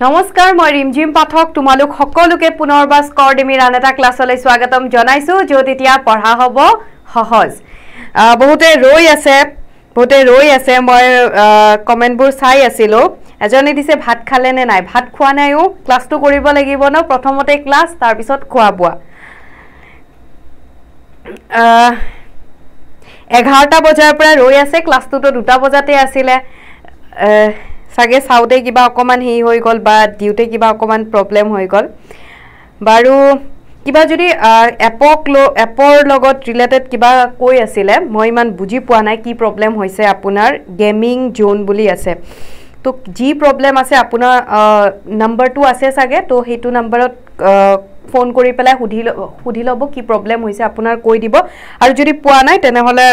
নমস্কাৰ মই ৰিমঝিম পাঠক। তোমালোক সকলোকে পুনৰবাৰ স্কৰ ডিমিৰ আন এটা ক্লাছলৈ স্বাগতম জনাইছোঁ য'ত এতিয়া পঢ়া হ'ব সহজ। বহুতে ৰৈ আছে বহুতে ৰৈ আছে মই কমেণ্টবোৰ চাই আছিলোঁ। এজনে দিছে ভাত খালে নে নাই? ভাত খোৱা নাইও ক্লাছটো কৰিব লাগিব ন প্ৰথমতে ক্লাছ তাৰপিছত খোৱা বোৱা এঘাৰটা বজাৰ পৰা ৰৈ আছে ক্লাছটোতো দুটা বজাতে আছিলে। চাগে চাওঁতে কিবা অকণমান হেৰি হৈ গ'ল বা দিওঁতে কিবা অকণমান প্ৰব্লেম হৈ গ'ল। বাৰু কিবা যদি এপক এপৰ লগত ৰিলেটেড কিবা কৈ আছিলে মই ইমান বুজি পোৱা নাই কি প্ৰব্লেম হৈছে আপোনাৰ গেমিং জ'ন বুলি আছে। তো যি প্ৰব্লেম আছে আপোনাৰ নাম্বাৰটো আছে চাগে তো সেইটো নাম্বাৰত ফোন কৰি পেলাই সুধি সুধি ল'ব কি প্ৰব্লেম হৈছে আপোনাৰ কৈ দিব। আৰু যদি পোৱা নাই তেনেহ'লে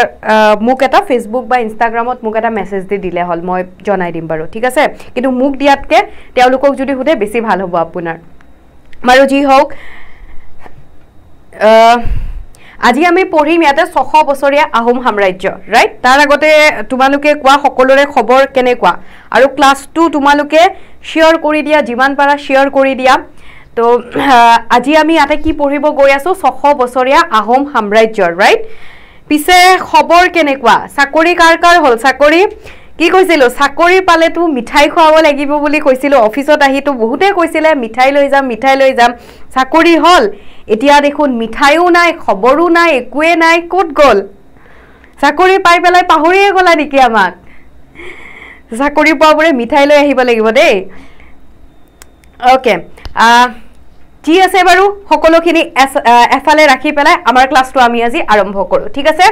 মোক এটা ফেচবুক বা ইনষ্টাগ্ৰামত মোক এটা মেছেজ দি দিলে হ'ল মই জনাই দিম বাৰু ঠিক আছে? কিন্তু মোক দিয়াতকৈ তেওঁলোকক যদি সোধে বেছি ভাল হ'ব আপোনাৰ। বাৰু যি হওক আজি আমি পঢ়িম ইয়াতে ছশ বছৰীয়া আহোম সাম্ৰাজ্য ৰাইট তাৰ আগতে তোমালোকে কোৱা সকলোৰে খবৰ কেনেকুৱা? আৰু ক্লাছটো তোমালোকে শ্বেয়াৰ কৰি দিয়া যিমান পাৰা শ্বেয়াৰ কৰি দিয়া। তো আজি আমি ইয়াতে কি পঢ়িব গৈ আছোঁ? ছশ বছৰীয়া আহোম সাম্ৰাজ্যৰ ৰাইট পিছে খবৰ কেনেকুৱা? চাকৰি কাৰ কাৰ হ'ল? চাকৰি? কি কৈছিলোঁ? চাকৰি পালেতো মিঠাই খুৱাব লাগিব বুলি কৈছিলোঁ। অফিচত আহিতো বহুতে কৈছিলে মিঠাই লৈ যাম মিঠাই লৈ যাম। চাকৰি হ'ল। এতিয়া দেখোন মিঠাইও নাই খবৰো নাই একোৱে নাই ক'ত গ'ল? চাকৰি পাই পেলাই পাহৰিয়ে গ'লা নেকি আমাক? চাকৰি পোৱাবোৰে মিঠাই লৈ আহিব লাগিব দেই। অ'কে যি আছে বাৰু? সকলোখিনি এফালে ৰাখি পেলাই আমাৰ ক্লাছটো আমি আজি আৰম্ভ কৰোঁ ঠিক আছে?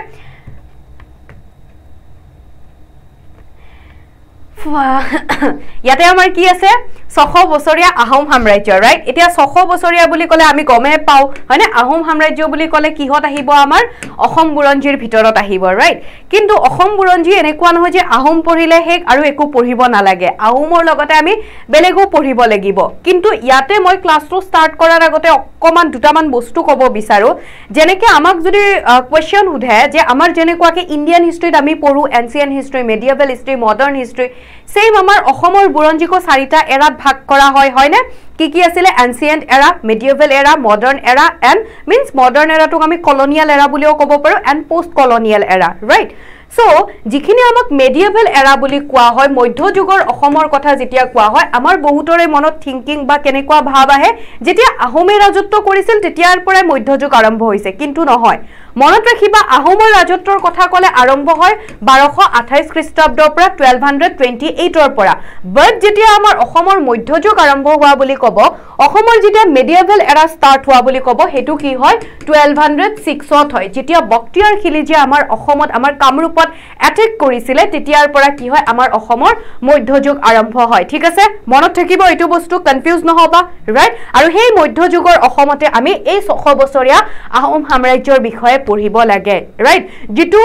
ইয়াতে আমাৰ কি আছে? ছশ বছৰীয়া আহোম সাম্ৰাজ্য ৰাইট এতিয়া ছশ বছৰীয়া বুলি ক'লে আমি গমেই পাওঁ হয়নে? আহোম সাম্ৰাজ্য বুলি ক'লে কিহত আহিব? আমাৰ অসম বুৰঞ্জীৰ ভিতৰত আহিব ৰাইট কিন্তু অসম বুৰঞ্জী এনেকুৱা নহয় যে আহোম পঢ়িলে শেষ আৰু একো পঢ়িব নালাগে। আহোমৰ লগতে আমি বেলেগো পঢ়িব লাগিব। কিন্তু ইয়াতে মই ক্লাছটো ষ্টাৰ্ট কৰাৰ আগতে অকণমান দুটামান বস্তু ক'ব বিচাৰোঁ। যেনেকৈ আমাক যদি কুৱেশ্যন সোধে যে আমাৰ যেনেকুৱাকৈ ইণ্ডিয়ান হিষ্ট্ৰীত আমি পঢ়োঁ ancient history medieval history modern history same আমাৰ অসমৰ বুৰঞ্জীকো চাৰিটা এৰাত ভাগ কৰা হয় হয়নে? কি কি আছিলে? এনচিয়েণ্ট এৰা medieval era modern era and means modern এৰাটোক আমি কলনিয়েল এৰা বুলিও ক'ব পাৰোঁ and post colonial era right so' যিখিনি আমাক মেডিয়েভেল এৰা বুলি কোৱা হয় মধ্যযুগৰ অসমৰ কথা যেতিয়া কোৱা হয় আমাৰ বহুতৰে মনত থিংকিং বা কেনেকুৱা ভাৱ আহে যেতিয়া আহোমে ৰাজত্ব কৰিছিল তেতিয়াৰ পৰাই মধ্যযুগ আৰম্ভ হৈছে কিন্তু নহয়। মনত ৰাখিবা আহোমৰ ৰাজত্বৰ কথা ক'লে আৰম্ভ হয় বাৰশ আঠাইছ খ্ৰীষ্টাব্দৰ পৰা টুৱেলভ হাণ্ড্ৰেড টুৱেণ্টি এইটৰ পৰা। বাট যেতিয়া আমাৰ অসমৰ মধ্যযুগ আৰম্ভ হোৱা বুলি ক'ব অসমৰ যেতিয়া মেডিয়েভেল এৰা ষ্টাৰ্ট হোৱা বুলি ক'ব সেইটো কি হয়? টুৱেলভ হাণ্ড্ৰেড ছিক্সত হয়। যেতিয়া বক্তিয়াৰ খিলিজীয়ে আমাৰ অসমত আমাৰ কামৰূপত এটেক কৰিছিলে তেতিয়াৰ পৰা কি হয়? আমাৰ অসমৰ মধ্যযুগ আৰম্ভ হয়। ঠিক আছে? মনত থাকিব এইটো বস্তু কনফিউজ নহ'বা ৰাইট আৰু সেই মধ্যযুগৰ অসমতে আমি এই ছশ বছৰীয়া আহোম সাম্ৰাজ্যৰ বিষয়ে পঢ়িব লাগে ৰাইট যিটো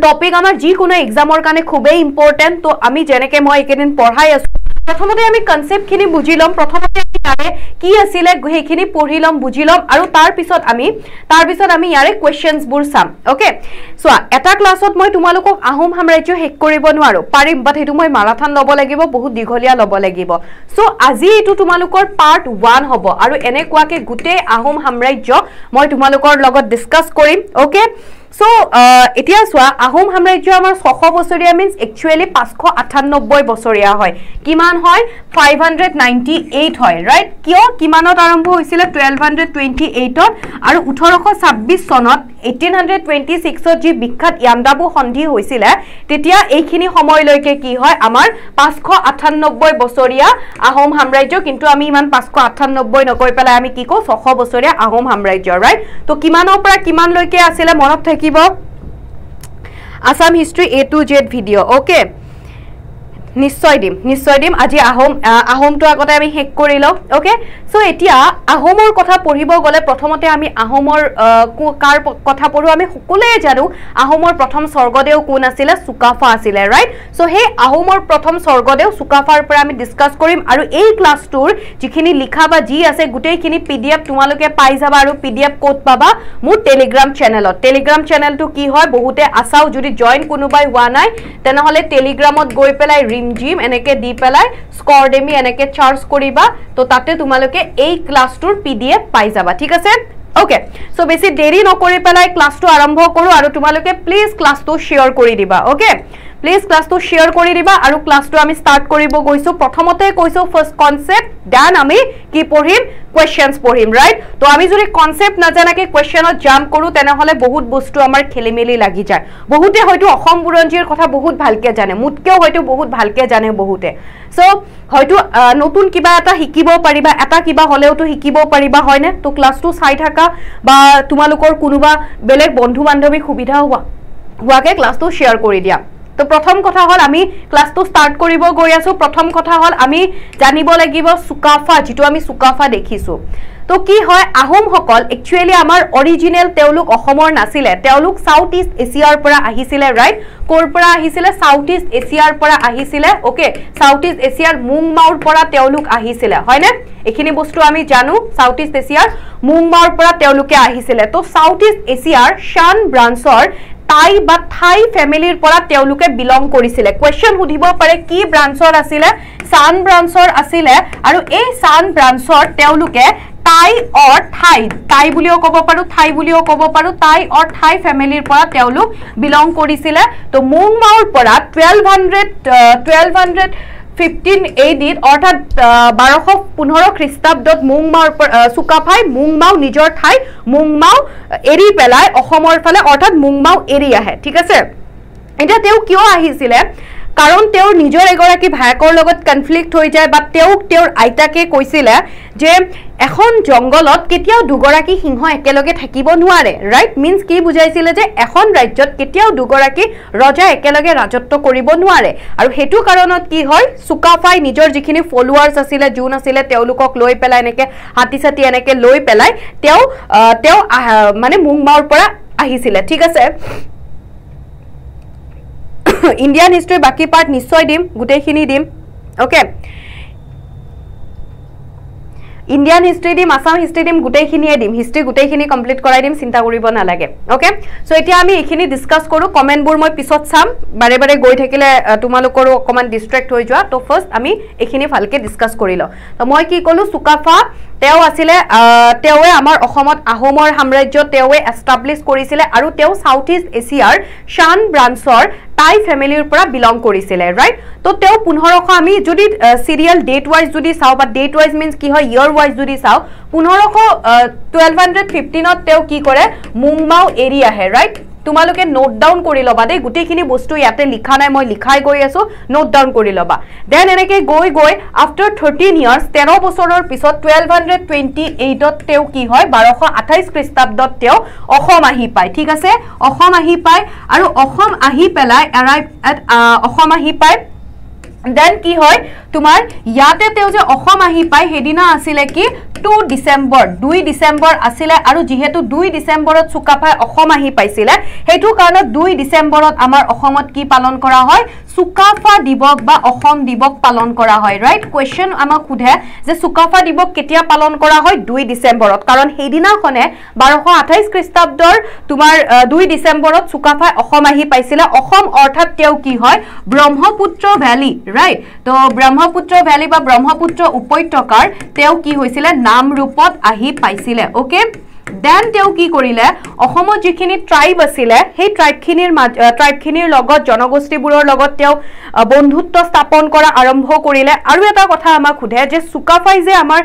টপিক আমাৰ যিকোনো এক্সামৰ কাৰণে খুবেই ইম্পৰ্টেণ্ট তো আমি যেনেকৈ মই এইকেইদিন পঢ়াই আছোঁ প্ৰথমতে আমি কনচেপ্টখিনি বুজি ল'ম। প্ৰথমতে আমি ইয়াৰে কি আছিলে সেইখিনি পঢ়ি ল'ম বুজি ল'ম আৰু তাৰপিছত আমি তাৰপিছত আমি ইয়াৰে কুৱেশ্যনছবোৰ চাম অ'কে চোৱা এটা ক্লাছত মই তোমালোকক আহোম সাম্ৰাজ্য শেষ কৰিব নোৱাৰোঁ। পাৰিম বাট সেইটো মই মাৰাথান ল'ব লাগিব বহুত দীঘলীয়া ল'ব লাগিব। চ' আজি এইটো তোমালোকৰ পাৰ্ট ওৱান হ'ব আৰু এনেকুৱাকৈ গোটেই আহোম সাম্ৰাজ্য মই তোমালোকৰ লগত ডিছকাছ কৰিম অ'কে চ' এতিয়া চোৱা আহোম সাম্ৰাজ্য আমাৰ ছশ বছৰীয়া মিনছ একচুৱেলি পাঁচশ আঠান্নব্বৈ বছৰীয়া হয়। কিমান হয়? ফাইভ ৰাইট কিয়? কিমানত আৰম্ভ হৈছিলে? টুৱেলভ হাণ্ড্ৰেড আৰু ওঠৰশ ছাব্বিছ চনত এইটিন হাণ্ড্ৰেড যি বিখ্যাত য়ামদাবু সন্ধি হৈছিলে তেতিয়া এইখিনি সময়লৈকে কি হয়? আমাৰ পাঁচশ আঠান্নব্বৈ বছৰীয়া আহোম সাম্ৰাজ্য কিন্তু আমি ইমান পাঁচশ আঠান্নব্বৈ নকৈ পেলাই আমি কি কওঁ? ছশ বছৰীয়া আহোম সাম্ৰাজ্য ৰাইট তো কিমানৰ পৰা কিমানলৈকে আছিলে? মনত থাকিব? Assam history A to Z video' okay নিশ্চয় দিম নিশ্চয় দিম। আজি আহোম আহোমটো আগতে আমি শেষ কৰি লওঁ অ'কে চ' এতিয়া আহোমৰ কথা পঢ়িব গ'লে প্ৰথমতে আমি আহোমৰ কাৰ কথা পঢ়োঁ? আমি সকলোৱে জানো আহোমৰ প্ৰথম স্বৰ্গদেউ কোন আছিলে? চুকাফা আছিলে ৰাইট চ' সেই আহোমৰ প্ৰথম স্বৰ্গদেউ চুকাফাৰ পৰা আমি ডিছকাছ কৰিম আৰু এই ক্লাছটোৰ যিখিনি লিখা বা যি আছে গোটেইখিনি পি ডি এফ তোমালোকে পাই যাবা আৰু পি ডি এফ ক'ত পাবা মোৰ টেলিগ্ৰাম চেনেলত টেলিগ্ৰাম চেনেলটো কি হয়? বহুতে আছাও যদি জইন কোনোবাই হোৱা নাই তেনেহ'লে টেলিগ্ৰামত গৈ পেলাই জিম জিম এনেকৈ দি পেলাই স্কৰ ডেমি এনেকৈ চাৰ্জ কৰিবা তো তাতে তোমালোকে এই ক্লাছটোৰ পি ডি এফ পাই যাবা ঠিক আছে? অ'কে চ' বেছি দেৰি নকৰি পেলাই ক্লাছটো আৰম্ভ কৰোঁ আৰু তোমালোকে প্লিজ ক্লাছটো শ্বেয়াৰ কৰি দিবা অ'কে প্লিজ ক্লাছটো শ্বেয়াৰ কৰি দিবা আৰু ক্লাছটো আমি ষ্টাৰ্ট কৰিব গৈছোঁ। প্ৰথমতে কৈছোঁ ফাৰ্ষ্ট কনচেপ্ট দেন আমি কি পঢ়িম? কুৱেশ্যনছ পঢ়িম ৰাইট তো আমি যদি কনচেপ্ট নাজানাকৈ কুৱেশ্যনত জাম্প কৰোঁ তেনেহ'লে বহুত বস্তু আমাৰ খেলি মেলি লাগি যায়। বহুতে হয়তো অসম বুৰঞ্জীৰ কথা বহুত ভালকৈ জানে মোতকৈও হয়তো বহুত ভালকৈ জানে বহুতে। চ' হয়তো নতুন কিবা এটা শিকিব পাৰিবা এটা কিবা হ'লেওতো শিকিব পাৰিবা হয়নে? তো ক্লাছটো চাই থাকা বা তোমালোকৰ কোনোবা বেলেগ বন্ধু বান্ধৱীক সুবিধা হোৱা হোৱাকৈ ক্লাছটো শ্বেয়াৰ কৰি দিয়া। তো প্ৰথম কথা হ'ল আমি ক্লাছটো ষ্টাৰ্ট কৰিব গৈ আছোঁ। প্ৰথম কথা হ'ল আমি জানিব লাগিব চুকাফা যিটো আমি চুকাফা দেখিছোঁ। তো কি হয় আহোমসকল একচুৱেলি আমাৰ অৰিজিনেল তেওঁলোক অসমৰ নাছিলে। তেওঁলোক চাউথ ইষ্ট এছিয়াৰ পৰা আহিছিলে ৰাইট ক'ৰ পৰা আহিছিলে? চাউথ ইষ্ট এছিয়াৰ পৰা আহিছিলে অ'কে চাউথ ইষ্ট এছিয়াৰ মুংমাওৰ পৰা তেওঁলোক আহিছিলে হয়নে? এইখিনি বস্তু আমি জানো চাউথ ইষ্ট এছিয়াৰ মুংমাওৰ পৰা তেওঁলোকে আহিছিলে। তো চাউথ ইষ্ট এছিয়াৰ শ্বান ব্ৰাঞ্চৰ টাই বা থাই ফেমিলিৰ পৰা তেওঁলোকে বিলং কৰিছিলে। কুৱেশ্যন সুধিব পাৰে কি ব্ৰাঞ্চৰ আছিলে? চান ব্ৰাঞ্চৰ আছিলে আৰু এই চান ব্ৰাঞ্চৰ তেওঁলোকে টাই অৰ থাই টাই বুলিও ক'ব পাৰোঁ থাই বুলিও ক'ব পাৰোঁ টাই অৰ থাই ফেমিলিৰ পৰা তেওঁলোক বিলং কৰিছিলে। তো মুংমাওৰ পৰা twelve hundred twelve hundred fifteen A ডিত অৰ্থাৎ বাৰশ পোন্ধৰ খ্ৰীষ্টাব্দত মুংমাওৰ পৰা চুকাফাই মুংমাও নিজৰ ঠাই মুংমাও এৰি পেলাই অসমৰ ফালে অৰ্থাৎ মুংমাও এৰি আহে। ঠিক আছে? এতিয়া তেওঁ কিয় আহিছিলে? কাৰণ তেওঁৰ নিজৰ এগৰাকী ভায়েকৰ লগত কনফ্লিক্ট হৈ যায় বা তেওঁক তেওঁৰ আইতাকে কৈছিলে যে এখন জংঘলত কেতিয়াও দুগৰাকী সিংহ একেলগে থাকিব নোৱাৰে। ৰাইট মিনছ কি বুজাইছিলে যে এখন ৰাজ্যত কেতিয়াও দুগৰাকী ৰজা একেলগে ৰাজত্ব কৰিব নোৱাৰে। আৰু সেইটো কাৰণত কি হয়? চুকাফাই নিজৰ যিখিনি ফলোৱাৰ্ছ আছিলে যোন আছিলে তেওঁলোকক লৈ পেলাই এনেকৈ হাতী চাতি এনেকৈ লৈ পেলাই তেওঁ তেওঁ মানে মুংমাওৰ পৰা আহিছিলে। ঠিক আছে? ইণ্ডিয়ান হিষ্ট্ৰীৰ বাকী পাৰ্ট নিশ্চয় দিম গোটেইখিনি দিম অ'কে ইণ্ডিয়ান হিষ্ট্ৰী দিম আছাম হিষ্ট্ৰী দিম গোটেইখিনিয়ে দিম হিষ্ট্ৰী গোটেইখিনি কমপ্লিট কৰাই দিম চিন্তা কৰিব নালাগে অ'কে চ' এতিয়া আমি এইখিনি ডিছকাছ কৰোঁ কমেণ্টবোৰ মই পিছত চাম বাৰে বাৰে গৈ থাকিলে তোমালোকৰো অকণমান ডিষ্ট্ৰেক্ট হৈ যোৱা ত' ফাৰ্ষ্ট আমি এইখিনি ভালকৈ ডিছকাছ কৰি লওঁ। ত' মই কি ক'লোঁ চুকাফা তেওঁ আছিলে তেওঁৱে আমাৰ অসমত আহোমৰ সাম্ৰাজ্য তেওঁৱে এষ্টাব্লিছ কৰিছিলে আৰু তেওঁ চাউথ ইষ্ট এছিয়াৰ শ্বান ব্ৰাঞ্চৰ টাই ফেমিলিৰ পৰা বিলং কৰিছিলে ৰাইট তো তেওঁ পোন্ধৰশ আমি যদি চিৰিয়েল ডেট ৱাইজ যদি চাওঁ বা ডেট ৱাইজ মিনছ কি হয় ইয়েৰ ৱাইজ যদি চাওঁ পোন্ধৰশ টুৱেলভ হাণ্ড্ৰেড ফিফটিনত তেওঁ কি কৰে মুংমাও এৰি আহে ৰাইট তোমালোকে নোট ডাউন কৰি ল'বা দেই। গোটেইখিনি বস্তু ইয়াতে লিখা নাই মই লিখাই গৈ আছো নোট ডাউন কৰি ল'বা। দেন এনেকৈ গৈ গৈ আফটাৰ থাৰ্টিন ইয়াৰ্ছ তেৰ বছৰৰ পিছত টুৱেলভ হাণ্ড্ৰেড টুৱেণ্টি এইটত তেওঁ কি হয় বাৰশ আঠাইছ খ্ৰীষ্টাব্দত তেওঁ অসম আহি পায়। ঠিক আছে? অসম আহি পায় আৰু অসম আহি পেলাই এৰাইভ এট অসম আহি পায়। দেন কি হয় তোমাৰ ইয়াতে তেওঁ যে অসম আহি পায় সেইদিনা আছিলে কি? টু ডিচেম্বৰ দুই ডিচেম্বৰ আছিলে আৰু যিহেতু দুই ডিচেম্বৰত চুকাফাই অসম আহি পাইছিলে সেইটো কাৰণত দুই ডিচেম্বৰত আমাৰ অসমত কি পালন কৰা হয়? চুকাফা দিৱস বা অসম দিৱস পালন কৰা হয় ৰাইট কুৱেশ্যন আমাক সোধে যে চুকাফা দিৱস কেতিয়া পালন কৰা হয়? দুই ডিচেম্বৰত কাৰণ বাৰশ আঠাইছ খ্ৰীষ্টাব্দৰ তোমাৰ দুই ডিচেম্বৰত চুকাফাই অসম আহি পাইছিলে। অসম অৰ্থাৎ তেওঁ কি হয়? ব্ৰহ্মপুত্ৰ ভেলী ৰাইট তো ব্ৰহ্মপুত্ৰ ভেলী বা ব্ৰহ্মপুত্ৰ উপত্যকাৰ তেওঁ কি হৈছিলে? নাম ৰূপত আহি পাইছিলে। অ'কে দেন তেওঁ কি কৰিলে? অসমত যিখিনি ট্ৰাইব আছিলে সেই ট্ৰাইবখিনিৰ মাজ ট্ৰাইবখিনিৰ লগত জনগোষ্ঠীবোৰৰ লগত তেওঁ বন্ধুত্ব স্থাপন কৰা আৰম্ভ কৰিলে। আৰু এটা কথা আমাক সোধে যে চুকাফাই যে আমাৰ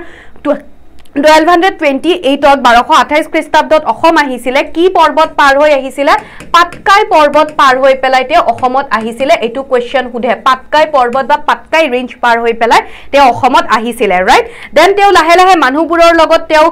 টুৱেলভ হাণ্ড্ৰেড টুৱেণ্টি এইটত বাৰশ আঠাইছ খ্ৰীষ্টাব্দত অসম আহিছিলে। কি পৰ্বত পাৰ হৈ আহিছিলে? পাটকাই পৰ্বত পাৰ হৈ পেলাই তেওঁ অসমত আহিছিলে। এইটো কুৱেশ্যন সোধে। পাটকাই পৰ্বত বা পাটকাই ৰেঞ্জ পাৰ হৈ পেলাই তেওঁ অসমত আহিছিলে ৰাইট দেন তেওঁ লাহে লাহে মানুহবোৰৰ লগত তেওঁ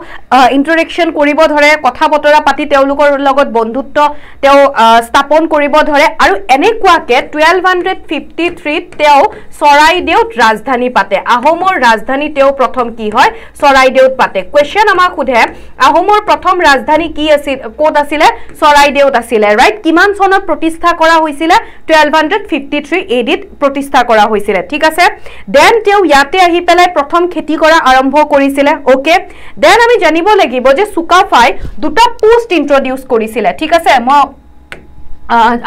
ইণ্টাৰেকশ্যন কৰিব ধৰে কথা বতৰা পাতি তেওঁলোকৰ লগত বন্ধুত্ব তেওঁ স্থাপন কৰিব ধৰে। আৰু এনেকুৱাকৈ টুৱেলভ হাণ্ড্ৰেড ফিফটি থ্ৰীত তেওঁ চৰাইদেউত ৰাজধানী পাতে। আহোমৰ ৰাজধানী তেওঁ প্ৰথম কি হয়? চৰাইদেউত পাতে। পাতে কুৱেশ্যন আমাক সোধে আহোমৰ প্ৰথম ৰাজধানী কি আছিল ক'ত আছিলে? চৰাইদেউত আছিলে ৰাইট কিমান চনত প্ৰতিষ্ঠা কৰা হৈছিলে? Twelve hundred fifty three A ডিত প্ৰতিষ্ঠা কৰা হৈছিলে ঠিক আছে? দেন তেওঁ ইয়াতে আহি পেলাই প্ৰথম খেতি কৰা আৰম্ভ কৰিছিলে অ'কে দেন আমি জানিব লাগিব যে চুকাফাই দুটা পোষ্ট ইণ্ট্ৰডিউচ কৰিছিলে ঠিক আছে? মই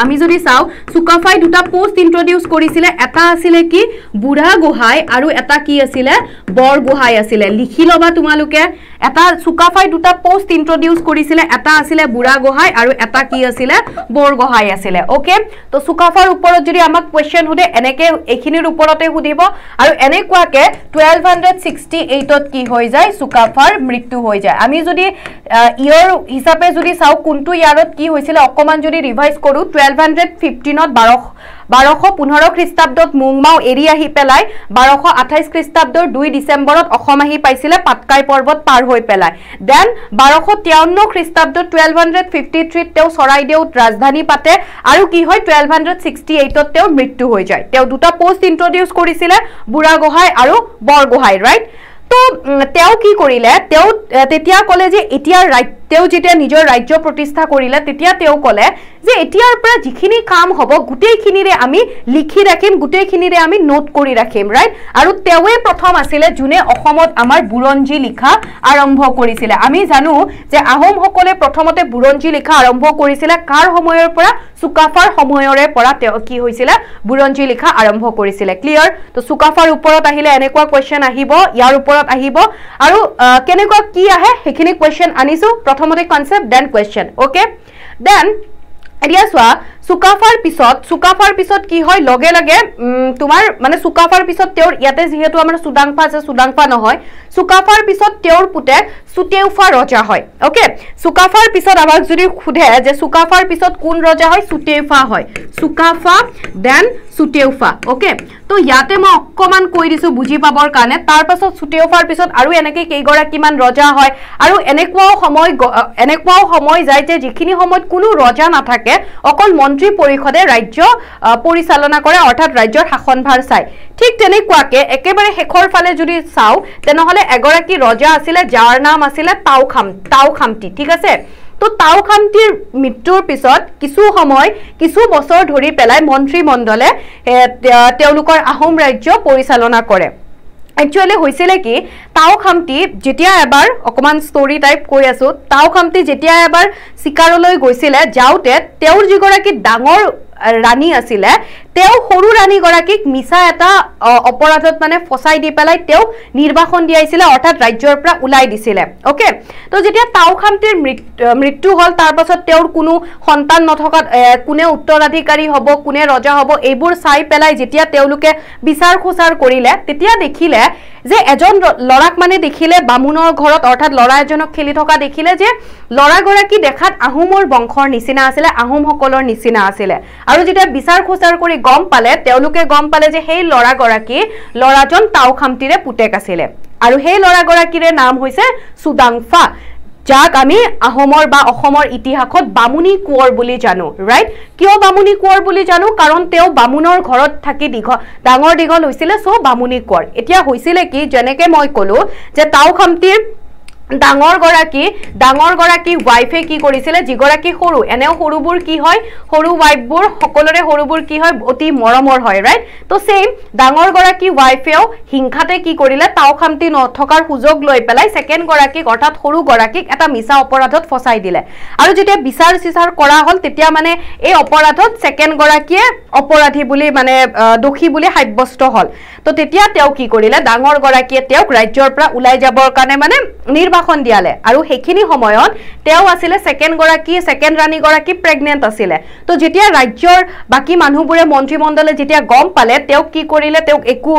আমি যদি চাওঁ চুকাফাই দুটা পোষ্ট ইন্ট্ৰডিউচ কৰিছিলে। এটা আছিলে কি? বুঢ়া গোহাঁই আৰু এটা কি আছিলে? বৰ গোহাঁই আছিলে। লিখি ল'বা তোমালোকে। এটা চুকাফাই দুটা পোষ্ট ইন্ট্ৰডিউচ কৰিছিলে। এটা আছিলে বুঢ়া গোহাঁই আৰু এটা কি আছিলে? বৰ গোহাঁই আছিলে। অ'কে তো চুকাফাৰ ওপৰত যদি আমাক কুৱেশ্যন সোধে এনেকে এইখিনিৰ ওপৰতে সুধিব। আৰু এনেকুৱাকে টুৱেলভ হাণ্ড্ৰেড ছিক্সটি এইটত কি হৈ যায়? চুকাফাৰ মৃত্যু হৈ যায়। আমি যদি ইয়ৰ হিচাপে যদি চাওঁ কোনটো ইয়াৰত কি হৈছিলে অকণমান যদি ৰিভাইজ কৰোঁ টুৱেলভ হাণ্ড্ৰেড ফিফটিনত বাৰশ বাৰশ পোন্ধৰ খ্ৰীষ্টাব্দত মুংমাও এৰি আহি পেলাই বাৰশ আঠাইছ খ্ৰীষ্টাব্দৰ দুই ডিচেম্বৰত অসম আহি পাইছিলে পাটকাই পৰ্বত পাৰ হৈ পেলাই। দেন বাৰশ তিৰাৱন্ন খ্ৰীষ্টাব্দত টুৱেলভ হাণ্ড্ৰেড ফিফটি থ্ৰীত তেওঁ চৰাইদেউত ৰাজধানী পাতে আৰু কি হয় টুৱেলভ হাণ্ড্ৰেড ছিক্সটি এইটত তেওঁৰ মৃত্যু হৈ যায়। তেওঁ দুটা পোষ্ট ইন্ট্ৰডিউচ কৰিছিলে বুঢ়া গোহাঁই আৰু বৰ গোহাঁই ৰাইট তো তেওঁ কি কৰিলে? তেওঁ তেতিয়া ক'লে যে এতিয়া ৰাজ্য তেওঁ যেতিয়া নিজৰ ৰাজ্য প্ৰতিষ্ঠা কৰিলে তেতিয়া তেওঁ ক'লে যে এতিয়াৰ পৰা যিখিনি কাম হ'ব গোটেইখিনিৰে আমি লিখি ৰাখিম গোটেইখিনিৰে আমি নোট কৰি ৰাখিম ৰাইট আৰু তেওঁৱে প্ৰথম আছিলে যোনে অসমত আমাৰ বুৰঞ্জী লিখা আৰম্ভ কৰিছিলে। আমি জানো যে আহোমসকলে প্ৰথমতে বুৰঞ্জী লিখা আৰম্ভ কৰিছিলে কাৰ সময়ৰ পৰা? চুকাফাৰ সময়ৰে পৰা তেওঁ কি হৈছিলে? বুৰঞ্জী লিখা আৰম্ভ কৰিছিলে। ক্লিয়াৰ তো চুকাফাৰ ওপৰত আহিলে এনেকুৱা কুৱেশ্যন আহিব ইয়াৰ ওপৰত আহিব। আৰু কেনেকুৱা কি আহে সেইখিনি কুৱেশ্যন আনিছো। প্ৰথমতে concept then question okay then এতিয়া চোৱা চুকাফাৰ পিছত চুকাফাৰ পিছত কি হয়? লগে লগে তোমাৰ মানে চুকাফাৰ পিছত তেওঁৰ ইয়াতে যিহেতু আমাৰ চুডাংফা আছে চুডাংফা নহয়। চুকাফাৰ পিছত তেওঁৰ পুতেক চুতেউফা ৰজা হয় অ'কে চুকাফাৰ পিছত আমাক যদি সোধে যে চুকাফাৰ পিছত কোন ৰজা হয়? চুতেউফা হয়। চুকাফা দেন চুতেউফা অ'কে তো ইয়াতে মই অকণমান কৈ দিছোঁ বুজি পাবৰ কাৰণে। তাৰ পাছত চুতেউফাৰ পিছত আৰু এনেকৈ কেইগৰাকীমান ৰজা হয়। আৰু এনেকুৱাও সময় এনেকুৱাও সময় যায় যে যিখিনি সময়ত কোনো ৰজা নাথাকে অকল মন্ত্ৰী পৰিষদে ৰাজ্য পৰিচালনা কৰে অৰ্থাৎ ৰাজ্যৰ শাসনভাৰ চায় ঠিক তেনেকুৱাকে একেবাৰে শেষৰ ফালে যদি চাওঁ তেনেহ'লে এগৰাকী ৰজা আছিলে যাৰ নাম আছিলে তাওখাম তাওখামতি ঠিক আছে? তো তাওখামতিৰ মৃত্যুৰ পিছত কিছু সময় কিছু বছৰ ধৰি পেলাই মন্ত্ৰীমণ্ডলে তেওঁলোকৰ আহোম ৰাজ্য পৰিচালনা কৰে। একচুৱেলি হৈছিলে কি? তাও খামটি যেতিয়া এবাৰ অকণমান ষ্টৰি টাইপ কৈ আছো তাও খামটি যেতিয়া এবাৰ চিকাৰলৈ গৈছিলে যাওঁতে তেওঁৰ যিগৰাকী ডাঙৰ ৰাণী আছিলে তেওঁ সৰু ৰাণীগৰাকীক মিছা এটা অপৰাধত মানে ফচাই দি পেলাই তেওঁক নিৰ্বাসন দিয়াইছিলে অৰ্থাৎ ৰাজ্যৰ পৰা ওলাই দিছিলে। অ'কে? তো যেতিয়া তাও খামটিৰ মৃত্যু হ'ল তাৰ পাছত তেওঁৰ কোনো সন্তান নথকাত কোনে উত্তৰাধিকাৰী হ'ব কোনে ৰজা হ'ব এইবোৰ চাই পেলাই যেতিয়া তেওঁলোকে বিচাৰ খোচাৰ কৰিলে তেতিয়া দেখিলে যে এজন ল'ৰাক মানে দেখিলে বামুণৰ ঘৰত অৰ্থাৎ ল'ৰা এজনক খেলি থকা দেখিলে যে ল'ৰাগৰাকী দেখাত আহোমৰ বংশৰ নিচিনা আছিলে আহোমসকলৰ নিচিনা আছিলে। আৰু যেতিয়া বিচাৰ খোচাৰ কৰি গম পালে তেওঁলোকে গম পালে যে সেই ল'ৰাগৰাকী ল'ৰাজন তাওখামতিৰে পুতেক আছিলে। আৰু সেই ল'ৰাগৰাকীৰে নাম হৈছে চুদাংফা যাক আমি আহোমৰ বা অসমৰ ইতিহাসত বামুণী কোঁৱৰ বুলি জানো ৰাইট কিয় বামুণী কোঁৱৰ বুলি জানো? কাৰণ তেওঁ বামুণৰ ঘৰত থাকি দীঘল ডাঙৰ দীঘল হৈছিলে চ' বামুণী কোঁৱৰ। এতিয়া হৈছিলে কি যেনেকে মই ক'লো যে তাও ডাঙৰ গৰাকী ডাঙৰ গৰাকী ৱাইফে কি কৰিছিলে যিগৰাকী সৰু এনেও সৰুবোৰ কি হয় সৰু ৱাইফবোৰ সকলোৰে সৰুবোৰ কি হয় অতি মৰমৰ হয় ৰাইট তো ছেইম ডাঙৰ ৱাইফেও হিংসাতে কি কৰিলে তাও খামতি নথকাৰ সুযোগ লৈ পেলাই ছেকেণ্ড গৰাকীক অৰ্থাৎ সৰু গৰাকীক এটা মিছা অপৰাধত ফচাই দিলে। আৰু যেতিয়া বিচাৰ চিচাৰ কৰা হ'ল তেতিয়া মানে এই অপৰাধত ছেকেণ্ড গৰাকীয়ে অপৰাধী বুলি মানে দোষী বুলি সাব্যস্ত হ'ল। তো তেতিয়া তেওঁ কি কৰিলে ডাঙৰ গৰাকীয়ে তেওঁক ৰাজ্যৰ পৰা ওলাই যাবৰ কাৰণে মানে নিৰ্বাসন দিয়ালে। আৰু সেইখিনি সময়ত তেওঁ আছিলে ছেকেণ্ড ছেকেণ্ড ৰাণীগৰাকী প্ৰেগনেণ্ট আছিলে। তো যেতিয়া ৰাজ্যৰ বাকী মানুহবোৰে মন্ত্ৰীমণ্ডলে যেতিয়া গম পালে তেওঁক কি কৰিলে তেওঁক একো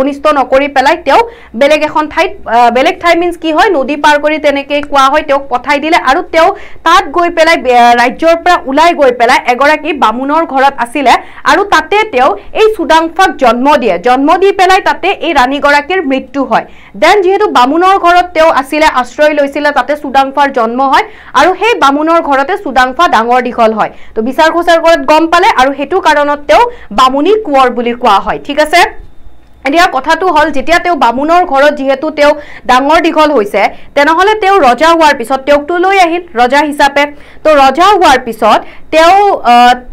অনিষ্ট নকৰি পেলাই তেওঁক বেলেগ এখন ঠাইত বেলেগ ঠাই মিনছ কি হয় নদী পাৰ কৰি তেনেকৈ কোৱা হয় তেওঁক পঠাই দিলে আৰু তেওঁ তাত গৈ পেলাই ৰাজ্যৰ পৰা ওলাই গৈ পেলাই এগৰাকী বামুণৰ ঘৰত আছিলে আৰু তাতে তেওঁ এই চুডাংফাক জন্ম দিয়ে। জন্ম দি পেলাই তাতে এই ৰাণীগৰাকীৰ মৃত্যু হয়। দেন যিহেতু বামুণৰ ঘৰত তেওঁ আছিলে আশ্ৰয় লৈছিলে তাতে চুডাংফাৰ জন্ম হয় আৰু সেই বামুণৰ ঘৰতে চুডাংফা ডাঙৰ দীঘল হয়। তো বিচাৰ খোচাৰ ঘৰত গম পালে আৰু সেইটো কাৰণত তেওঁ বামুণী কোঁৱৰ বুলি কোৱা হয়। ঠিক আছে? এতিয়া কথাটো হ'ল যেতিয়া তেওঁ বামুণৰ ঘৰত যিহেতু তেওঁ ডাঙৰ দীঘল হৈছে তেনেহ'লে তেওঁ ৰজা হোৱাৰ পিছত তেওঁকতো লৈ আহিল ৰজা হিচাপে। তো ৰজা হোৱাৰ পিছত তেওঁ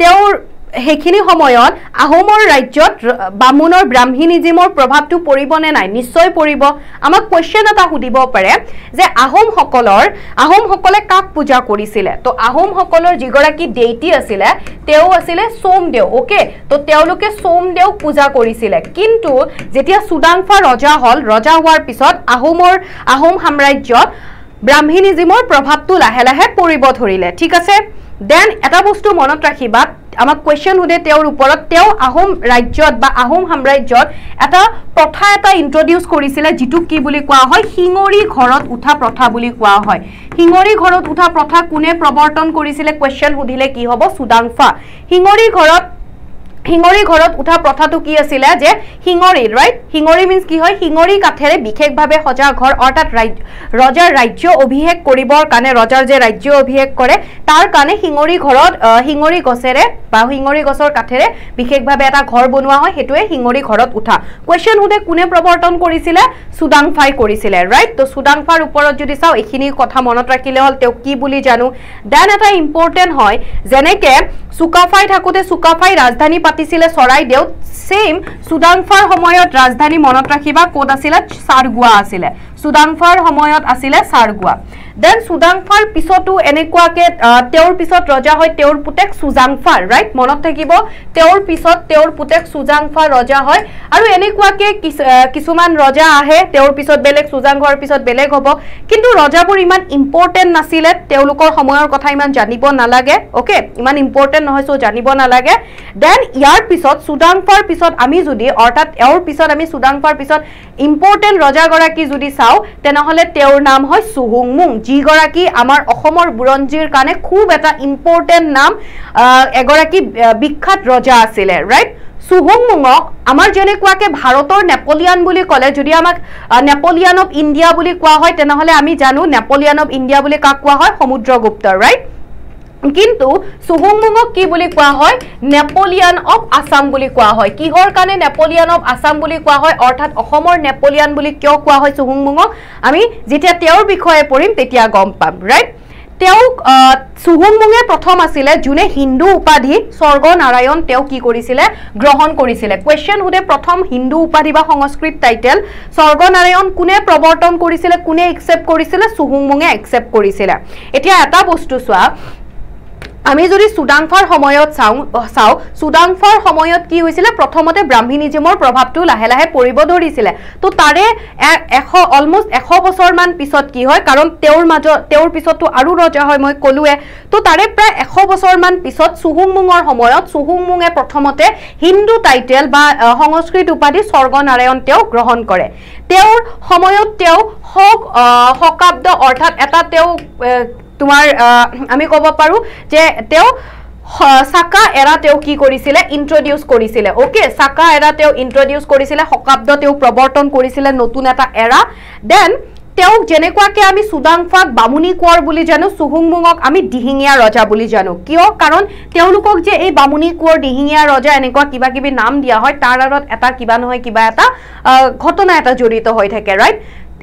তেওঁৰ সেইখিনি সময়ত আহোমৰ ৰাজ্যত বামুণৰ ব্ৰাহ্মীনিজিমৰ প্ৰভাৱটো পৰিবনে নাই? নিশ্চয় পৰিব। আমাক কুৱেশ্যন এটা সুধিব পাৰে যে আহোমসকলৰ আহোমসকলে কাক পূজা কৰিছিলে? তো আহোমসকলৰ যিগৰাকী দেইটি আছিলে তেওঁ আছিলে সোমদেউ অ'কে তো তেওঁলোকে সোমদেউক পূজা কৰিছিলে। কিন্তু যেতিয়া চুডাংফা ৰজা হ'ল ৰজা হোৱাৰ পিছত আহোমৰ আহোম সাম্ৰাজ্যত ব্ৰাহ্মীনিজিমৰ প্ৰভাৱটো লাহে লাহে পৰিব ধৰিলে। ঠিক আছে? দেন এটা বস্তু মনত ৰাখিবা আমাক কুৱেশ্যন সোধে তেওঁৰ ওপৰত তেওঁ আহোম ৰাজ্যত বা আহোম সাম্ৰাজ্যত এটা প্ৰথা এটা ইন্ট্ৰডিউচ কৰিছিলে যিটোক কি বুলি কোৱা হয়? শিঙৰি ঘৰত উঠা প্ৰথা বুলি কোৱা হয়। শিঙৰি ঘৰত উঠা প্ৰথা কোনে প্ৰৱৰ্তন কৰিছিলে? কুৱেশ্যন সুধিলে কি হ'ব? চুডাংফা শিঙৰি ঘৰত শিঙৰি ঘৰত উঠা প্ৰথাটো কি আছিলে যে শিঙৰি ৰাইট শিঙৰি মিনছ কি হয়? শিঙৰি কাঠেৰে বিশেষভাৱে সজা ঘৰ অৰ্থাৎ ৰজাৰ ৰাজ্য অভিষেক কৰিবৰ কাৰণে ৰজাৰ যে ৰাজ্য অভিষেক কৰে তাৰ কাৰণে শিঙৰি ঘৰত শিঙৰি গছেৰে বা শিঙৰি গছৰ কাঠেৰে বিশেষভাৱে এটা ঘৰ বনোৱা হয় সেইটোৱে শিঙৰি ঘৰত উঠা। কুৱেশ্যন সোধে কোনে প্ৰৱৰ্তন কৰিছিলে? চুডাংফাই কৰিছিলে ৰাইট তো চুডাংফাৰ ওপৰত যদি চাওঁ এইখিনি কথা মনত ৰাখিলে হ'ল তেওঁক কি বুলি জানো? দেন এটা ইম্পৰ্টেণ্ট হয় যেনেকে চুকাফাই থাকোঁতে চুকাফাই ৰাজধানী পাতিছিলে চৰাইদেউত ছেইম চুডাংফাৰ সময়ত ৰাজধানী মনত ৰাখিবা ক'ত আছিলে? চাৰগোৱা আছিলে। চুডাংফাৰ সময়ত আছিলে চাৰগোৱা। দেন চুডাংফাৰ পিছতো এনেকুৱাকে তেওঁৰ পিছত ৰজা হয় তেওঁৰ পুতেক চুজাংফাৰ ৰাইট মনত থাকিব? তেওঁৰ পিছত তেওঁৰ পুতেক চুজাংফাৰ ৰজা হয়। আৰু এনেকুৱাকে কিছুমান ৰজা আহে তেওঁৰ পিছত বেলেগ চুজাংফাৰ পিছত বেলেগ হ'ব। কিন্তু ৰজাবোৰ ইমান ইম্পৰ্টেণ্ট নাছিলে তেওঁলোকৰ সময়ৰ কথা ইমান জানিব নালাগে অ'কে ইমান ইম্পৰ্টেণ্ট নহয় চ' জানিব নালাগে। দেন ইয়াৰ পিছত চুডাংফাৰ পিছত আমি যদি অৰ্থাৎ এওঁৰ পিছত আমি চুডাংফাৰ পিছত ইম্পৰ্টেণ্ট ৰজাগৰাকী যদি চাওঁ তেনেহ'লে তেওঁৰ নাম হয় চুহুংমুং যিগৰাকী আমাৰ অসমৰ বুৰঞ্জীৰ কাৰণে খুব এটা ইম্পৰ্টেণ্ট নাম এগৰাকী বিখ্যাত ৰজা আছিলে ৰাইট চুহুংমুঙক আমাৰ যেনেকুৱাকে ভাৰতৰ নেপলিয়ান বুলি ক'লে যদি আমাক নেপলিয়ান অফ ইণ্ডিয়া বুলি কোৱা হয় তেনেহ'লে আমি জানো নেপলিয়ান অফ ইণ্ডিয়া বুলি কাক কোৱা হয়? সমুদ্ৰগুপ্ত ৰাইট কিন্তু চুহুংমুঙক কি বুলি কোৱা হয়? নেপলিয়ান অফ আছাম বুলি কোৱা হয়। কিহৰ কাৰণে নেপলিয়ান অফ আছাম বুলি কোৱা হয়? অৰ্থাৎ অসমৰ নেপলিয়ান বুলি কিয় কোৱা হয় চুহুংমুঙক আমি যেতিয়া তেওঁৰ বিষয়ে পঢ়িম তেতিয়া গম পাম ৰাইট তেওঁক চুহুংমুঙে প্ৰথম আছিলে যোনে হিন্দু উপাধি স্বৰ্গ নাৰায়ণ তেওঁ কি কৰিছিলে? গ্ৰহণ কৰিছিলে। কুৱেশ্যন সোধে প্ৰথম হিন্দু উপাধি বা সংস্কৃত টাইটেল স্বৰ্গ নাৰায়ণ কোনে প্ৰৱৰ্তন কৰিছিলে কোনে একচেপ্ট কৰিছিলে? চুহুংমুঙে একচেপ্ট কৰিছিলে। এতিয়া এটা বস্তু চোৱা আমি যদি চুডাংফাৰ সময়ত চাওঁ চাওঁ চুডাংফাৰ সময়ত কি হৈছিলে? প্ৰথমতে ব্ৰাহ্মীনিজিমৰ প্ৰভাৱটো লাহে লাহে পৰিব ধৰিছিলে। তো তাৰে এশ অলমষ্ট এশ বছৰমান পিছত কি হয়? কাৰণ তেওঁৰ মাজত তেওঁৰ পিছতো আৰু ৰজা হয় মই ক'লোৱে। তো তাৰে প্ৰায় এশ বছৰমান পিছত চুহুংমুঙৰ সময়ত চুহুংমুঙে প্ৰথমতে হিন্দু টাইটেল বা সংস্কৃত উপাধি স্বৰ্গ নাৰায়ণ তেওঁ গ্ৰহণ কৰে। তেওঁৰ সময়ত তেওঁ শক শকাব্দ অৰ্থাৎ এটা তেওঁ তোমাৰ আমি ক'ব পাৰোঁ যে তেওঁ চাকা এৰা তেওঁ কি কৰিছিলে? ইন্ট্ৰডিউচ কৰিছিলে। অ'কে চাকা এৰা তেওঁ ইন্ট্ৰডিউচ কৰিছিলে শকাব্দ তেওঁ প্ৰৱৰ্তন কৰিছিলে নতুন এটা এৰা। দেন তেওঁক যেনেকুৱাকে আমি চুডাংফাক বামুণী কোঁৱৰ বুলি জানো চুহুংমুঙক আমি দিহিঙীয়া ৰজা বুলি জানো। কিয়? কাৰণ তেওঁলোকক যে এই বামুণী কোঁৱৰ দিহিঙীয়া ৰজা এনেকুৱা কিবা কিবি নাম দিয়া হয় তাৰ আঁৰত এটা কিবা নহয় কিবা এটা ঘটনা এটা জড়িত হৈ থাকে ৰাইট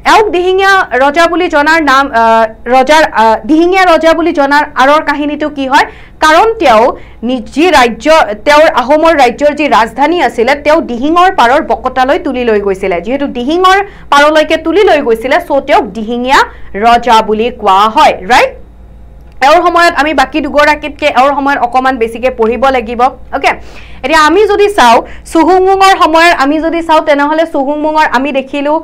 এওঁক দিহিঙীয়া ৰজা বুলি জনাৰ নাম ৰজাৰ দিহিঙীয়া ৰজা বুলি জনাৰ আঁৰৰ কাহিনীটো কি হয়? কাৰণ তেওঁ যি ৰাজ্য তেওঁৰ আহোমৰ ৰাজ্যৰ যি ৰাজধানী আছিলে তেওঁ দিহিঙৰ পাৰৰ বকতালৈ তুলি লৈ গৈছিলে। যিহেতু দিহিঙৰ পাৰলৈকে তুলি লৈ গৈছিলে চ' তেওঁক দিহিঙীয়া ৰজা বুলি কোৱা হয় ৰাইট এওঁৰ সময়ত আমি বাকী দুগৰাকীতকৈ এওঁৰ সময়ত অকণমান বেছিকৈ পঢ়িব লাগিব অ'কে এতিয়া আমি যদি চাওঁ চুহুংমুঙৰ সময়ত আমি যদি চাওঁ তেনেহ'লে চুহুংমুঙৰ আমি দেখিলোঁ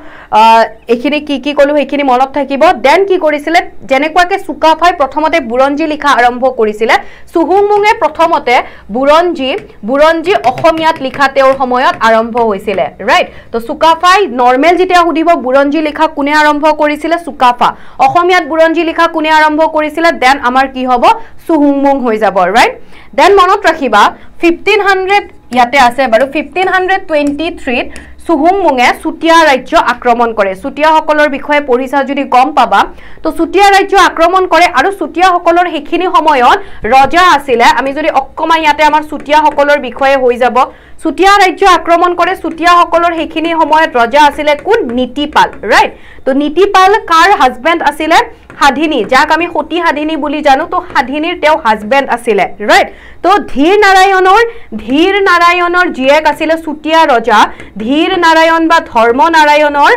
এইখিনি কি কি ক'লোঁ সেইখিনি মনত থাকিব। দেন কি কৰিছিলে? যেনেকুৱাকৈ চুকাফাই প্ৰথমতে বুৰঞ্জী লিখা আৰম্ভ কৰিছিলে চুহুংমুঙে প্ৰথমতে বুৰঞ্জী বুৰঞ্জী অসমীয়াত লিখা তেওঁৰ সময়ত আৰম্ভ হৈছিলে ৰাইট তো চুকাফাই নৰ্মেল যেতিয়া সুধিব বুৰঞ্জী লিখা কোনে আৰম্ভ কৰিছিলে? চুকাফা। অসমীয়াত বুৰঞ্জী লিখা কোনে আৰম্ভ কৰিছিলে? দেন আমাৰ কি হ'ব? চুহুংমুং হৈ যাব ৰাইট দেন মনত ৰাখিবা ফিফটিন হাণ্ড্ৰেড ইয়াতে আছে বাৰু। ফিফটিন হাণ্ড্ৰেড টুৱেণ্টি থ্ৰীত চুহুংমুঙে চুতীয়া ৰাজ্য আক্ৰমণ কৰে। চুতীয়াসকলৰ বিষয়ে পঢ়িছা যদি গম পাবা তো চুতীয়া ৰাজ্য আক্ৰমণ কৰে আৰু চুতীয়াসকলৰ সেইখিনি সময়ত ৰজা আছিলে। আমি যদি অকণমান ইয়াতে আমাৰ চুতীয়াসকলৰ বিষয়ে হৈ যাব। চুতীয়া ৰাজ্য আক্ৰমণ কৰে চুতীয়াসকলৰ সেইখিনি সময়ত ৰজা আছিলে কোন? নীতিপাল ৰাইট তো নীতিপাল কাৰ হাজবেণ্ড আছিলে? সাধিনী যাক আমি সতী সাধিনী বুলি জানো তো সাধিনীৰ তেওঁ হাজবেণ্ড আছিলে ৰাইট তো ধীৰ নাৰায়ণৰ ধীৰ নাৰায়ণৰ জীয়েক আছিলে চুতীয়া ৰজা। ধীৰ নাৰায়ণ বা ধৰ্ম নাৰায়ণৰ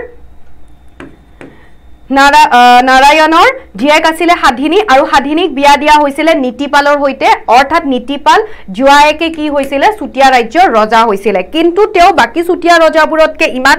নাৰা নাৰায়ণৰ জীয়েক আছিলে সাধিনী আৰু সাধিনীক বিয়া দিয়া হৈছিলে নীতিপালৰ সৈতে। অৰ্থাৎ নীতিপাল জোৱায়েকে কি হৈছিলে? চুতীয়া ৰাজ্যৰ ৰজা হৈছিলে। কিন্তু তেওঁ বাকী চুতীয়া ৰজাবোৰতকে ইমান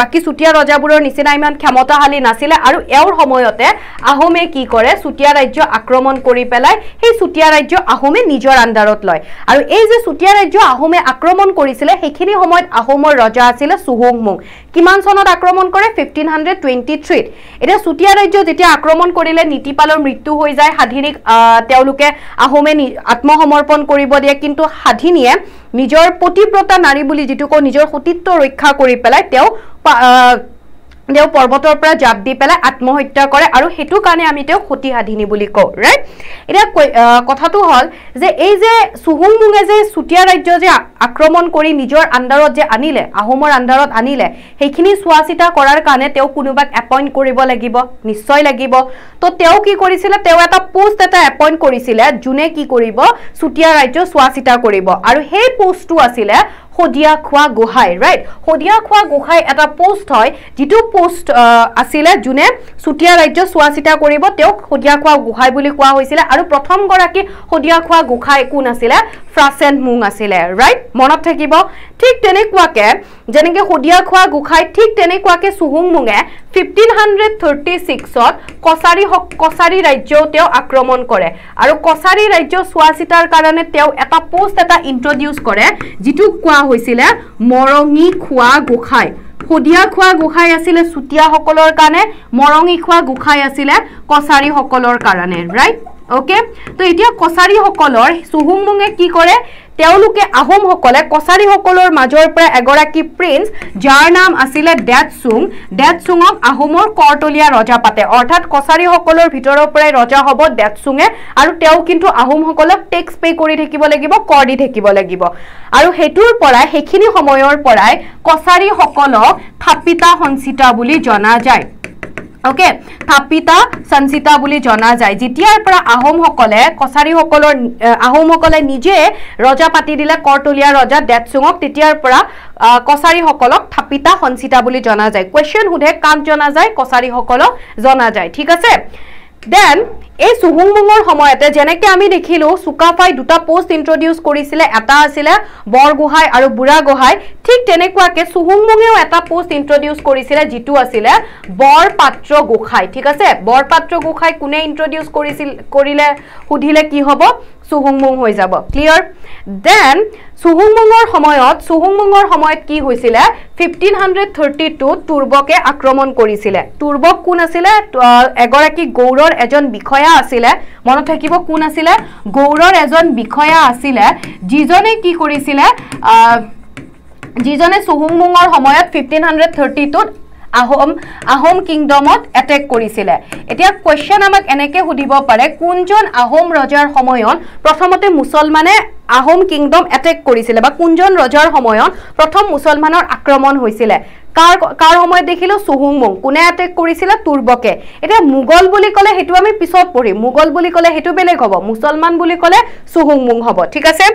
বাকী চুতীয়া ৰজাবোৰৰ নিচিনা ইমান ক্ষমতাশালী নাছিলে আৰু এওঁৰ সময়তে আহোমে কি কৰে? চুতীয়া ৰাজ্য আক্ৰমণ কৰি পেলাই সেই চুতীয়া ৰাজ্য আহোমে নিজৰ আণ্ডাৰত লয়। আৰু এই যে চুতীয়া ৰাজ্য আহোমে আক্ৰমণ কৰিছিলে সেইখিনি সময়ত আহোমৰ ৰজা আছিলে চুহুংমুং কিমান চনত আক্ৰমণ কৰে? ফিফটিন হাণ্ড্ৰেড টুৱেণ্টি থ্ৰীত এতিয়া চুতীয়া ৰাজ্য যেতিয়া আক্ৰমণ কৰিলে নীতিপালৰ মৃত্যু হৈ যায় সাধিনীক তেওঁলোকে আহোমে আত্মসমৰ্পণ কৰিব দিয়ে। কিন্তু সাধিনীয়ে নিজৰ প্ৰতিব্ৰতা নাৰী বুলি যিটো কওঁ নিজৰ সতীত্ব ৰক্ষা কৰি পেলাই তেওঁ তেওঁ পৰ্বতৰ পৰা জাপ দি পেলাই আত্মহত্যা কৰে আৰু সেইটো কাৰণে আমি তেওঁক সতী সাধিনী বুলি কওঁ ৰাইট এতিয়া কথাটো হ'ল যে এই যে চুহুংমুঙে যে চুতীয়া ৰাজ্য যে আক্ৰমণ কৰি নিজৰ আণ্ডাৰত যে আনিলে আহোমৰ আণ্ডাৰত আনিলে সেইখিনি চোৱা চিতা কৰাৰ কাৰণে তেওঁ কোনোবাক এপইণ্ট কৰিব লাগিব নিশ্চয় লাগিব। তো তেওঁ কি কৰিছিলে তেওঁ এটা পোষ্ট এটা এপইণ্ট কৰিছিলে যোনে কি কৰিব চুতীয়া ৰাজ্য চোৱা চিতা কৰিব। আৰু সেই পোষ্টটো আছিলে শদিয়া খোৱা গোহাঁই ৰাইট শদিয়া খোৱা গোহাঁই এটা পোষ্ট হয় যিটো পোষ্ট আছিলে যোনে চুতীয়া ৰাজ্য চোৱা চিতা কৰিব তেওঁক শদিয়া খোৱা গোহাঁই বুলি কোৱা হৈছিলে। আৰু প্ৰথমগৰাকী শদিয়া খোৱা গোহাঁই কোন আছিলে? ফ্ৰাচেন মুং আছিলে ৰাইট মনত থাকিব? ঠিক তেনেকুৱাকে যেনেকে শদিয়া খোৱা গোসাঁই ঠিক তেনেকুৱাকে চুহুং মুঙে ফিফটিন হাণ্ড্ৰেড থাৰ্টি ছিক্সত কছাৰী কছাৰী ৰাজ্যও তেওঁ আক্ৰমণ কৰে। আৰু কছাৰী ৰাজ্য চোৱা চিতাৰ কাৰণে তেওঁ এটা পোষ্ট এটা ইণ্ট্ৰডিউচ কৰে যিটোক কোৱা হৈছিলে মৰঙী খোৱা গোসাঁই। শদিয়া খোৱা গোসাঁই আছিলে চুতীয়াসকলৰ কাৰণে মৰঙী খোৱা গোসাঁই আছিলে কছাৰীসকলৰ কাৰণে ৰাইট অ'কে তো এতিয়া কছাৰীসকলৰ চুহুংমুঙে কি কৰে? তেওঁলোকে আহোমসকলে কছাৰীসকলৰ মাজৰ পৰা এগৰাকী প্ৰিন্স যাৰ নাম আছিলে ডেটচুং ডেটচুঙক আহোমৰ কৰতলীয়া ৰজা পাতে। অৰ্থাৎ কছাৰীসকলৰ ভিতৰৰ পৰাই ৰজা হ'ব ডেটচুঙে আৰু তেওঁ কিন্তু আহোমসকলক টেক্স পে' কৰি থাকিব লাগিব কৰ দি থাকিব লাগিব। আৰু সেইটোৰ পৰাই সেইখিনি সময়ৰ পৰাই কছাৰীসকলক থাপিতা সঞ্চিতা বুলি জনা যায়। অ'কে থাপিতা সঞ্চিতা বুলি জনা যায়। যেতিয়াৰ পৰা আহোমসকলে কছাৰীসকলৰ আহোমসকলে নিজে ৰজা পাতি দিলে কৰতলীয়া ৰজা ডেটচুঙক তেতিয়াৰ পৰা কছাৰীসকলক থাপিতা সঞ্চিতা বুলি জনা যায়। কুৱেশ্যন সোধে কাক জনা যায়? কছাৰীসকলক জনা যায়। ঠিক আছে? দেন এই চুহুংমুঙৰ সময়তে যেনেকে আমি দেখিলো চুকাফাই দুটা পোষ্ট ইন্ট্ৰডিউচ কৰিছিলে। এটা আছিলে বৰগোহাঁই আৰু বুঢ়া গোহাঁই। ঠিক তেনেকুৱাকে চুহুংমুঙেও এটা পোষ্ট ইন্ট্ৰডিউচ কৰিছিলে যিটো আছিলে বৰপাত্ৰ গোসাঁই। ঠিক আছে? বৰপাত্ৰ গোসাঁই কোনে ইন্ট্ৰডিউচ কৰিছিল কৰিলে সুধিলে কি হ'ব? চুহুংমুং হৈ যাব। ক্লিয়াৰ দেন চুহুংমুঙৰ সময়ত চুহুংমুঙৰ সময়ত কি হৈছিলে? ফিফটিন হাণ্ড্ৰেড থাৰ্টি টুত তুৰ্বকে আক্ৰমণ কৰিছিলে। তুৰ্বক কোন আছিলে? এগৰাকী গৌৰৰ এজন বিষয়া আছিলে। মনত থাকিব কোন আছিলে? গৌৰৰ এজন বিষয়া আছিলে যিজনে কি কৰিছিলে? যিজনে চুহুংমুঙৰ সময়ত ফিফটিন হাণ্ড্ৰেড থাৰ্টি টুত আহোম আহোম কিংডমত এটেক কৰিছিলে। এতিয়া কুৱেশ্যন আমাক এনেকৈ সুধিব পাৰে কোনজন আহোম ৰজাৰ সময়ত প্ৰথমতে মুছলমানে আহোম কিংডম এটেক কৰিছিলে বা কোনজন ৰজাৰ সময়ত প্ৰথম মুছলমানৰ আক্ৰমণ হৈছিলে? কাৰ কাৰ সময়ত দেখিলো? চুহুংমুং। কোনে এটেক কৰিছিলে? তুৰ্বকে। এতিয়া মোগল বুলি ক'লে সেইটো আমি পিছত পঢ়িম। মোগল বুলি ক'লে সেইটো বেলেগ হ'ব। মুছলমান বুলি ক'লে চুহুংমুং হ'ব। ঠিক আছে?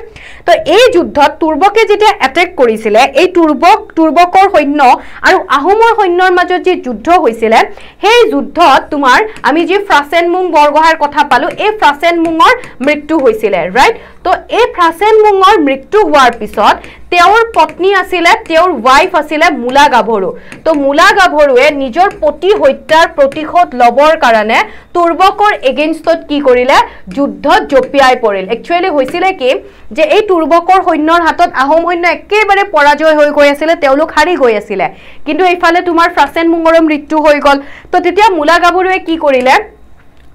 তো এই যুদ্ধত তুৰ্বকে যেতিয়া এটেক কৰিছিলে এই তুৰ্বক তুৰ্বকৰ সৈন্য আৰু আহোমৰ সৈন্যৰ মাজত যি যুদ্ধ হৈছিলে সেই যুদ্ধত তোমাৰ আমি যি ফ্ৰাচেন মুং বৰগোহাঁইৰ কথা পালোঁ এই ফ্ৰাচেন মুঙৰ মৃত্যু হৈছিলে ৰাইট তো এই ফ্ৰাচেন মুঙৰ মৃত্যু হোৱাৰ পিছত তেওঁৰ পত্নী আছিলে তেওঁৰ ৱাইফ আছিলে মূলা গাভৰু। তো মূলা গাভৰুৱে নিজৰ পতি হত্যাৰ প্ৰতিশোধ ল'বৰ কাৰণে তুৰ্বকৰ এগেইনষ্টত কি কৰিলে? যুদ্ধত জঁপিয়াই পৰিল। একচুৱেলি হৈছিলে কি যে এই তুৰ্বকৰ সৈন্যৰ হাতত আহোম সৈন্য একেবাৰে পৰাজয় হৈ গৈ আছিলে তেওঁলোক হাৰি গৈ আছিলে। কিন্তু এইফালে তোমাৰ ফ্ৰাচেন মুঙৰো মৃত্যু হৈ গ'ল। তো তেতিয়া মূলা গাভৰুৱে কি কৰিলে?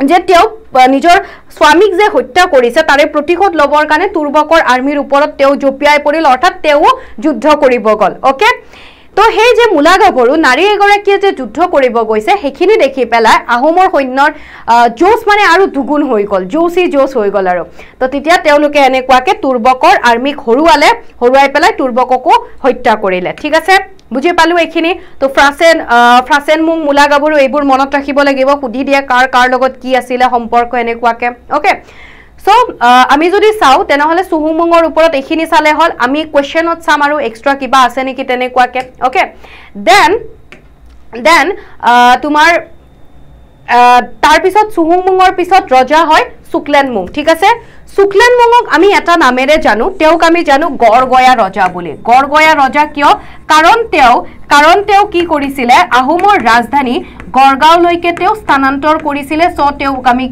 যে তেওঁক নিজৰ স্বামীক যে হত্যা কৰিছে তাৰে প্ৰতিশোধ ল'বৰ কাৰণে তুৰ্বকৰ আৰ্মীৰ ওপৰত তেওঁ জঁপিয়াই পৰিল অৰ্থাৎ তেওঁ যুদ্ধ কৰিব গ'ল অ'কে তো সেই যে মূলা গাভৰু নাৰী এগৰাকীয়ে যে যুদ্ধ কৰিব গৈছে সেইখিনি দেখি পেলাই আহোমৰ সৈন্যৰ যৌচ মানে আৰু দুগুণ হৈ গ'ল যৌচি যৌচ হৈ গ'ল আৰু। তো তেতিয়া তেওঁলোকে এনেকুৱাকে তুৰ্বকৰ আৰ্মীক হৰুৱালে হৰুৱাই পেলাই তুৰ্বককো হত্যা কৰিলে। ঠিক আছে? বুজি পালো এইখিনি? তো ফ্ৰাচেন ফ্ৰাচেন মুং মূলা গাভৰু এইবোৰ মনত ৰাখিব লাগিব সুধি দিয়ে কাৰ কাৰ লগত কি আছিলে সম্পৰ্ক এনেকুৱাকে। অ'কে চ' আমি যদি চাওঁ তেনেহ'লে চুহুমুঙৰ ওপৰত এইখিনি চালে হ'ল আমি কুৱেশ্যনত চাম আৰু এক্সট্ৰা কিবা আছে নেকি তেনেকুৱাকে অ'কে দেন দেন তোমাৰ তাৰপিছত চুহুমুঙৰ পিছত ৰজা হয় শুক্লেন মুং ঠিক আছে? শুক্লেন মুঙক আমি এটা নামেৰে জানো তেওঁক আমি জানো গড়গয়া ৰজা বুলি। গড়গয়া ৰজা কিয়? কাৰণ তেওঁ কাৰণ তেওঁ কি কৰিছিলে? আহোমৰ ৰাজধানী গড়গাঁওলৈকে তেওঁ স্থানান্তৰ কৰিছিলে চ' তেওঁক আমি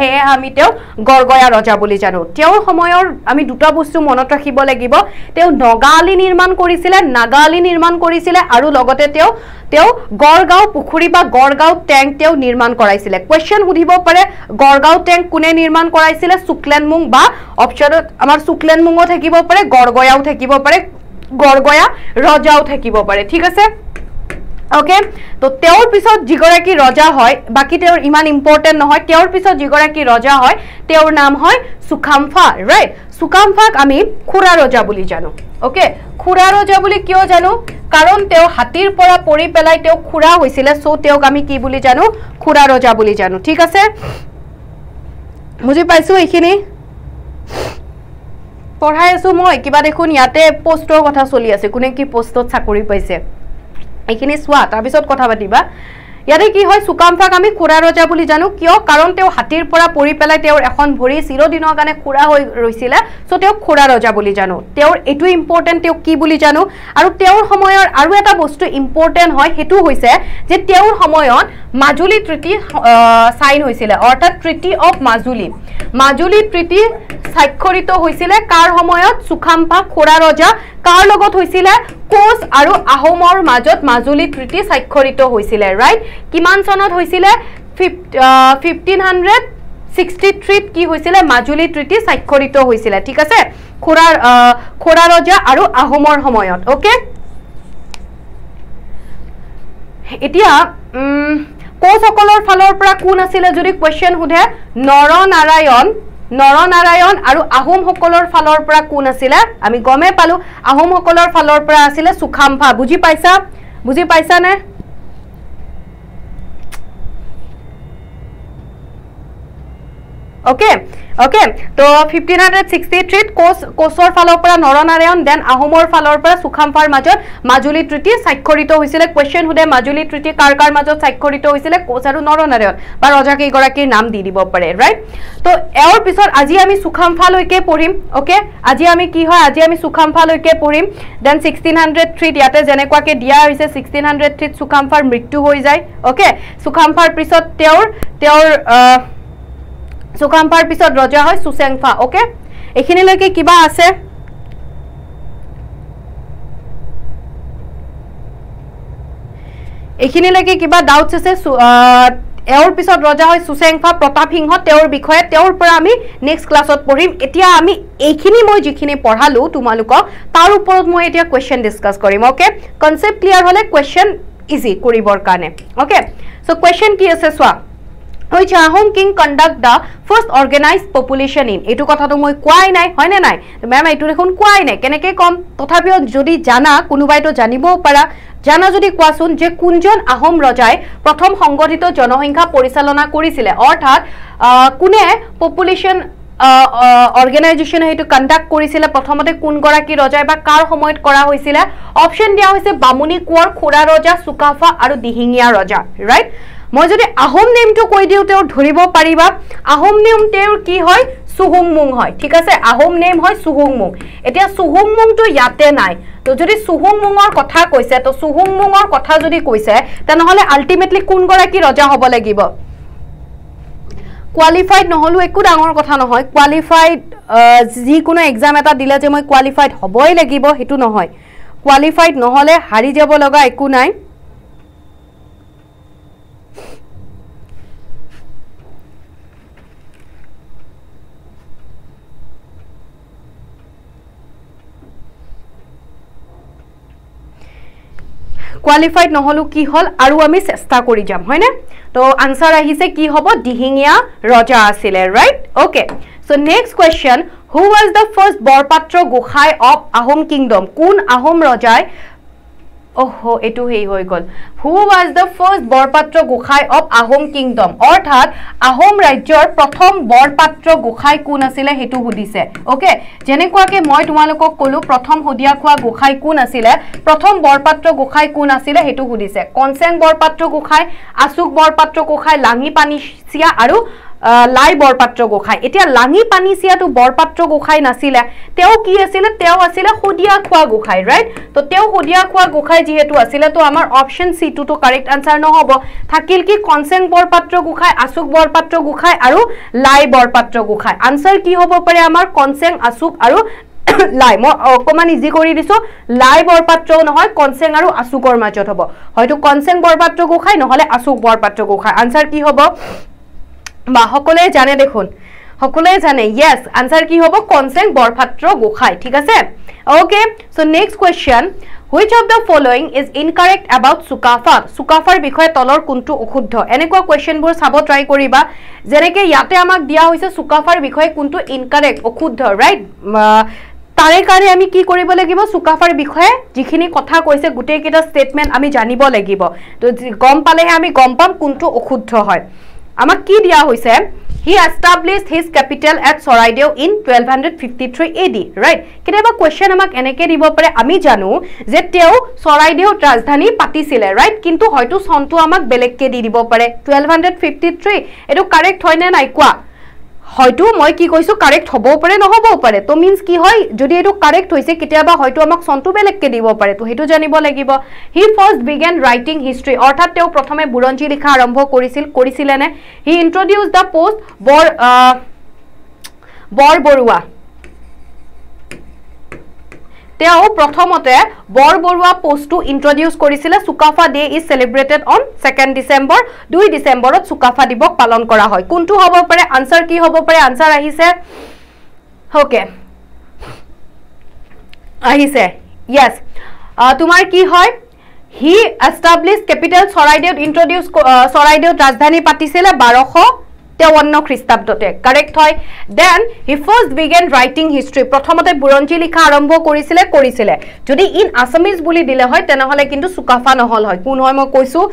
সেয়ে আমি তেওঁক গড়গয়া ৰজা বুলি জানো। তেওঁৰ সময়ৰ আমি দুটা বস্তু মনত ৰাখিব লাগিব। তেওঁ নগাআলি নিৰ্মাণ কৰিছিলে নাগাআলি নিৰ্মাণ কৰিছিলে আৰু লগতে তেওঁ তেওঁ গড়গাঁও পুখুৰী বা গড়গাঁও টেংক তেওঁ নিৰ্মাণ কৰাইছিলে। কুৱেশ্যন সুধিব পাৰে গড়গাঁও টেংক কোনে নিৰ্মাণ কৰাইছিলে? শুক্লেনমুং বা অপশ্যনত আমাৰ শুক্লেনমুঙো থাকিব পাৰে গড়গয়াও থাকিব পাৰে গড়গয়া ৰজাও থাকিব পাৰে। ঠিক আছে? অ'কে তো তেওঁৰ পিছত যিগৰাকী ৰজা হয় বাকী তেওঁৰ ইমান ইম্পৰ্টেণ্ট নহয় তেওঁৰ পিছত যিগৰাকী ৰজা হয় তেওঁৰ নাম হয় চুকাম্ফা ৰাইট চুকাম্ফাক আমি খুৰা ৰজা বুলি জানো অ'কে খুৰা ৰজা বুলি কিয় জানো? কাৰণ তেওঁ হাতীৰ পৰা পৰি পেলাই তেওঁ খুৰা হৈছিলে চ' তেওঁক আমি কি বুলি জানো? খুৰা ৰজা বুলি জানো ঠিক আছে? বুজি পাইছো এইখিনি? পঢ়াই আছো মই কিবা দেখোন ইয়াতে পষ্টৰ কথা চলি আছে কোনে কি পষ্টত চাকৰি পাইছে? এইখিনি চোৱা তাৰপিছত কথা পাতিবা। ইয়াতে কি হয় চুকাম্ফাক আমি খুৰা ৰজা বুলি জানো। কিয়? কাৰণ তেওঁ হাতীৰ পৰা পৰি পেলাই তেওঁৰ এখন ভৰি চিৰদিনৰ কাৰণে খুৰা হৈ ৰৈছিলে। চ' তেওঁক খুৰা ৰজা বুলি জানো। তেওঁৰ এইটো ইম্পৰ্টেণ্ট তেওঁক কি বুলি জানো? আৰু তেওঁৰ সময়ৰ আৰু এটা বস্তু ইম্পৰ্টেণ্ট হয় সেইটো হৈছে যে তেওঁৰ সময়ত মাজুলী ট্ৰিটি চাইন হৈছিলে। অৰ্থাৎ treaty of Majuli. Majuli treaty স্বাক্ষৰিত হৈছিলে কাৰ সময়ত? চুকাম্ফা খুৰা ৰজা। কাৰ লগত হৈছিলে? কোচ আৰু আহোমৰ মাজত মাজুলী ট্ৰিটি স্বাক্ষৰিত হৈছিলে ৰাইট কিমান চনত হৈছিলে? ফিফটিন কি হৈছিলে? মাজুলী ট্ৰিটি স্বাক্ষৰিত হৈছিলে ঠিক আছে? খুৰা খুৰা ৰজা আৰু আহোমৰ সময়ত অ'কে এতিয়া কোচসকলৰ ফালৰ পৰা কোন আছিলে যদি কুৱেশ্যন সোধে? নৰনাৰায়ণ নৰনাৰায়ণ আৰু আহোমসকলৰ ফালৰ পৰা কোন আছিলে? আমি গমেই পালো আহোমসকলৰ ফালৰ পৰা আছিলে চুখাম্ফা বুজি পাইছা? বুজি পাইছানে? অ'কে অ'কে তো ফিফটিন হাণ্ড্ৰেড ছিক্সটি থ্ৰীত কোচ কোচৰ ফালৰ পৰা নৰনাৰায়ণ দেন আহোমৰ ফালৰ পৰা চুখাম্ফাৰ মাজত মাজুলী ট্ৰিটি স্বাক্ষৰিত হৈছিলে। কুৱেশ্যন সোধে মাজুলী ট্ৰিটি কাৰ কাৰ মাজত স্বাক্ষৰিত হৈছিলে? কোচ আৰু নৰনাৰায়ণ। বা ৰজাকেইগৰাকীৰ নাম দি দিব পাৰে ৰাইট তো এওঁৰ পিছত আজি আমি চুখাম্ফালৈকে পঢ়িম অ'কে আজি আমি কি হয়? আজি আমি চুখাম্ফালৈকে পঢ়িম। দেন ছিক্সটিন হাণ্ড্ৰেড থ্ৰীত ইয়াতে যেনেকুৱাকৈ দিয়া হৈছে ছিক্সটিন হাণ্ড্ৰেড থ্ৰীত চুখাম্ফাৰ মৃত্যু হৈ যায় অ'কে চুখাম্ফাৰ পিছত তেওঁৰ তেওঁৰ চুকাম্পাৰ পিছত ৰজা হয় চুচেংফা অ'কে? এইখিনিলৈকে কিবা আছে? এইখিনিলৈকে কিবা ডাউটছ আছে? এওঁৰ পিছত ৰজা হয় চুচেংফা প্ৰতাপ সিংহ তেওঁৰ বিষয়ে। তেওঁৰ পৰা আমি নেক্সট ক্লাছত পঢ়িম। এতিয়া আমি এইখিনি মই যিখিনি পঢ়ালোঁ তোমালোকক তাৰ ওপৰত মই এতিয়া কুৱেশ্যন ডিছকাছ কৰিম অ'কে? কনচেপ্ট ক্লিয়াৰ হ'লে কুৱেশ্যন ইজি কৰিবৰ কাৰণে অ'কে? চ' কুৱেশ্যন কি আছে? চোৱা। Which Ahom king conduct the first organized population in এইটো কথাটো মই কোৱাই নাই হয়নে নাই? মেম এইটো দেখোন কোৱাই নাই। কেনেকৈ ক'ম? তথাপিও যদি জানা কোনোবাইতো জানিবও পাৰা। জানা যদি কোৱাচোন যে কোনজন আহোম ৰজাই প্ৰথম সংগঠিত জনসংখ্যা পৰিচালনা কৰিছিলে। অৰ্থাৎ কোনে পপুলেশ্যন অৰ্গেনাইজেশ্যনে সেইটো কণ্ডাক্ট কৰিছিলে প্ৰথমতে কোনগৰাকী ৰজাই বা কাৰ সময়ত কৰা হৈছিলে? অপশ্যন দিয়া হৈছে বামুণী কোঁৱৰ খুৰা ৰজা চুকাফা আৰু দিহিঙীয়া ৰজা ৰাইট মই যদি আহোম নেমটো কৈ দিওঁ তেওঁ ধৰিব পাৰিবা। আহোম নেম তেওঁৰ কি হয়? চুহুংমুং হয়। ঠিক আছে? আহোম নেম হয় চুহুংমুং এতিয়া চুহুংমুংটো ইয়াতে নাই। তো যদি চুহুংমুঙৰ কথা কৈছে তো চুহুংমুঙৰ কথা যদি কৈছে তেনেহ'লে আল্টিমেটলি কোনগৰাকী ৰজা হ'ব লাগিব? কোৱালিফাইড নহ'লেও একো ডাঙৰ কথা নহয়। কোৱালিফাইড যিকোনো এক্সাম এটা দিলে যে মই কোৱালিফাইড হ'বই লাগিব সেইটো নহয়। কোৱালিফাইড নহ'লে হাৰি যাব লগা একো নাই। কোৱালিফাইড নহ'লেও কি হ'ল আৰু আমি চেষ্টা কৰি যাম হয়নে? তো আনচাৰ আহিছে কি হ'ব? দিহিঙীয়া ৰজা আছিলে right okay so' next question who was the first Borpatra Gohain of Ahom kingdom কোন আহোম ৰজাই অহ এইটো হেৰি হৈ গ'ল। Who was the first Borpatra Gohain of Ahom kingdom অৰ্থাৎ আহোম ৰাজ্যৰ প্ৰথম বৰপাত্ৰ গোসাঁই কোন আছিলে সেইটো সুধিছে। অ'কে যেনেকুৱাকৈ মই তোমালোকক ক'লো প্ৰথম শদিয়া খোৱা গোসাঁই কোন আছিলে? প্ৰথম বৰপাত্ৰ গোসাঁই কোন আছিলে সেইটো সুধিছে। কনচেং বৰপাত্ৰ গোসাঁই আচুক বৰপাত্ৰ গোসাঁই লাঙি পানীচিয়া আৰু লাই বৰপাত্ৰ গোসাঁই। এতিয়া লাঙি পানীচিয়াটো বৰপাত্ৰ গোসাঁই নাছিলে। তেওঁ কি আছিলে? তেওঁ আছিলে শদিয়া খোৱা গোসাঁই ৰাইট তো তেওঁ শদিয়া খোৱা গোসাঁই যিহেতু আছিলে তো আমাৰ অপশ্যন চিটোতো কাৰেক্ট আনচাৰ নহ'ব। থাকিল কি কনচেং বৰপাত্ৰ গোসাঁই আচুক বৰপাত্ৰ গোসাঁই আৰু লাই বৰপাত্ৰ গোসাঁই। আনচাৰ কি হ'ব পাৰে আমাৰ? কনচেং আচুক আৰু লাই। মই অকণমান ইজি কৰি দিছোঁ। লাই বৰপাত্ৰও নহয় কনচেং আৰু আচুকৰ মাজত হ'ব। হয়তো কনচেং বৰপাত্ৰ গোসাঁই নহ'লে আচুক বৰপাত্ৰ গোসাঁই। আনচাৰ কি হ'ব? বা সকলোৱে জানে দেখোন। সকলোৱে জানে য়েছ আনচাৰ কি হ'ব? কনচেং বৰপাত্ৰ গোসাঁই ঠিক আছে? Okay so' next question which of the following is incorrect about Sukaphaa চুকাফাৰ বিষয়ে তলৰ কোনটো অশুদ্ধ? এনেকুৱা কুৱেশ্যনবোৰ চাব ট্ৰাই কৰিবা। যেনেকৈ ইয়াতে আমাক দিয়া হৈছে চুকাফাৰ বিষয়ে কোনটো ইনকাৰেক্ট অশুদ্ধ ৰাইট তাৰে কাৰণে আমি কি কৰিব লাগিব? চুকাফাৰ বিষয়ে যিখিনি কথা কৈছে গোটেইকেইটা ষ্টেটমেণ্ট আমি জানিব লাগিব। তো গম পালেহে আমি গম পাম কোনটো অশুদ্ধ হয়। আমাক কি দিয়া হৈছে? He establish his capital at Charaideo in twelve hundred fifty three A D right কেতিয়াবা কুৱেশ্যন আমাক এনেকৈ দিব পাৰে আমি জানো যে তেওঁ চৰাইদেউত ৰাজধানী পাতিছিলে ৰাইট কিন্তু হয়তো চনটো আমাক বেলেগকৈ দি দিব পাৰে টুৱেলভ হাণ্ড্ৰেড ফিফটি থ্ৰী এইটো কাৰেক্ট হয়নে নাই কোৱা? হয়তো মই কি কৈছোঁ কাৰেক্ট হ'বও পাৰে নহ'বও পাৰে। তো মিনছ কি হয় যদি এইটো কাৰেক্ট হৈছে কেতিয়াবা হয়তো আমাক চনটো বেলেগকৈ দিব পাৰে তো সেইটো জানিব লাগিব। He first began writing history অৰ্থাৎ তেওঁ প্ৰথমে বুৰঞ্জী লিখা আৰম্ভ কৰিছিল কৰিছিলেনে? He introduce the post Bor Borbarua তেওঁ প্ৰথমতে বৰবৰুৱা পোষ্টটো ইণ্ট্ৰডিউচ কৰিছিলে Sukaphaa day is celebrated on second December দুই ডিচেম্বৰত চুকাফা দিৱস পালন কৰা হয়। কোনটো হ'ব পাৰে? আনচাৰ কি হ'ব পাৰে? আনচাৰ আহিছে? অ'কে আহিছে। য়েছ তোমাৰ কি হয়? হি এষ্টাব্লিছ কেপিটেল চৰাইদেউত ইণ্ট্ৰডিউচ চৰাইদেউত ৰাজধানী পাতিছিলে বাৰশ তেৱন্ন খ্ৰীষ্টাব্দতে। কাৰেক্ট হয়? Then he first began writing history প্ৰথমতে বুৰঞ্জী লিখা আৰম্ভ কৰিছিলে কৰিছিলে। যদি ইন আছামিজ বুলি দিলে হয় তেনেহ'লে কিন্তু চুকাফা নহ'ল হয়। কোন হয় মই কৈছোঁ?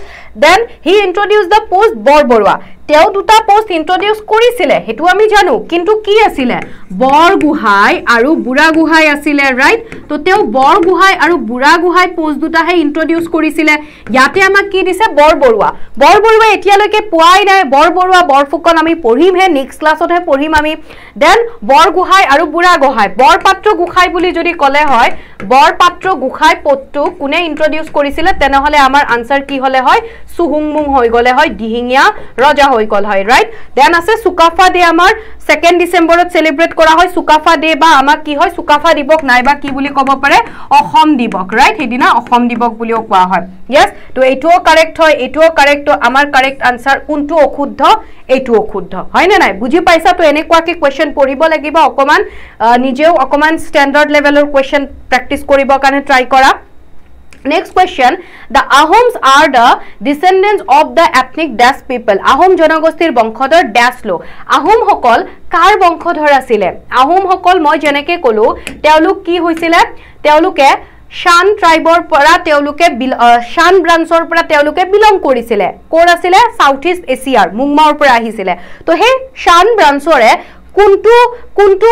Then he introduce the post Borbarua তেওঁ দুটা পষ্ট ইণ্ট্ৰডিউচ কৰিছিলে সেইটো আমি জানো কিন্তু কি আছিলে? বৰগোহাঁই আৰু বুঢ়াগোহাঁই আছিলে ৰাইট তো তেওঁ বৰগোহাঁই আৰু বুঢ়াগোহাঁই পষ্ট দুটাহে ইণ্ট্ৰডিউচ কৰিছিলে। ইয়াতে আমাক কি দিছে? বৰবৰুৱা বৰবৰুৱা এতিয়ালৈকে পোৱাই নাই। বৰবৰুৱা বৰফুকন আমি পঢ়িমহে নেক্সট ক্লাছতহে পঢ়িম আমি। দেন বৰগোহাঁই আৰু বুঢ়াগোহাঁই বৰপাত্ৰ গোসাঁই বুলি যদি ক'লে হয় বৰপাত্ৰ গোসাঁই পদটো কোনে ইণ্ট্ৰডিউচ কৰিছিলে? তেনেহ'লে আমাৰ আনচাৰ কি হ'লে হয়? চুহুংমুং হৈ গ'লে হয় দিহিঙীয়া ৰজা হৈ গ'ল হয় ৰাইট দেন আছে চুকাফা ডে আমাৰ। ছেকেণ্ড ডিচেম্বৰত চেলিব্ৰেট কৰা হয় চুকাফা ডে বা আমাক কি হয় চুকাফা দিৱস নাইবা কি বুলি ক'ব পাৰে অসম দিৱস ৰাইট সেইদিনা অসম দিৱস বুলিও কোৱা হয়। য়েছ তো এইটোও কাৰেক্ট হয় এইটোও কাৰেক্ট আমাৰ কাৰেক্ট আনচাৰ কোনটো অশুদ্ধ এইটো অশুদ্ধ। হয়নে নাই? বুজি পাইছা? তো এনেকুৱাকৈ কুৱেশ্যন পঢ়িব লাগিব অকণমান নিজেও অকণমান ষ্টেণ্ডাৰ্ড লেভেলৰ কুৱেশ্যন প্ৰেক্টিছ কৰিবৰ কাৰণে ট্ৰাই কৰা। আহোমসকল মই যেনেকৈ ক'লোঁ তেওঁলোক কি হৈছিলে? তেওঁলোকে শান ট্ৰাইবৰ পৰা তেওঁলোকে শান ব্ৰাঞ্চৰ পৰা তেওঁলোকে বিলং কৰিছিলে। ক'ৰ আছিলে? ছাউথ ইষ্ট এছিয়াৰ মুংমাওৰ পৰা আহিছিলে। তো সেই শান ব্ৰাঞ্চৰে কোনটো কোনটো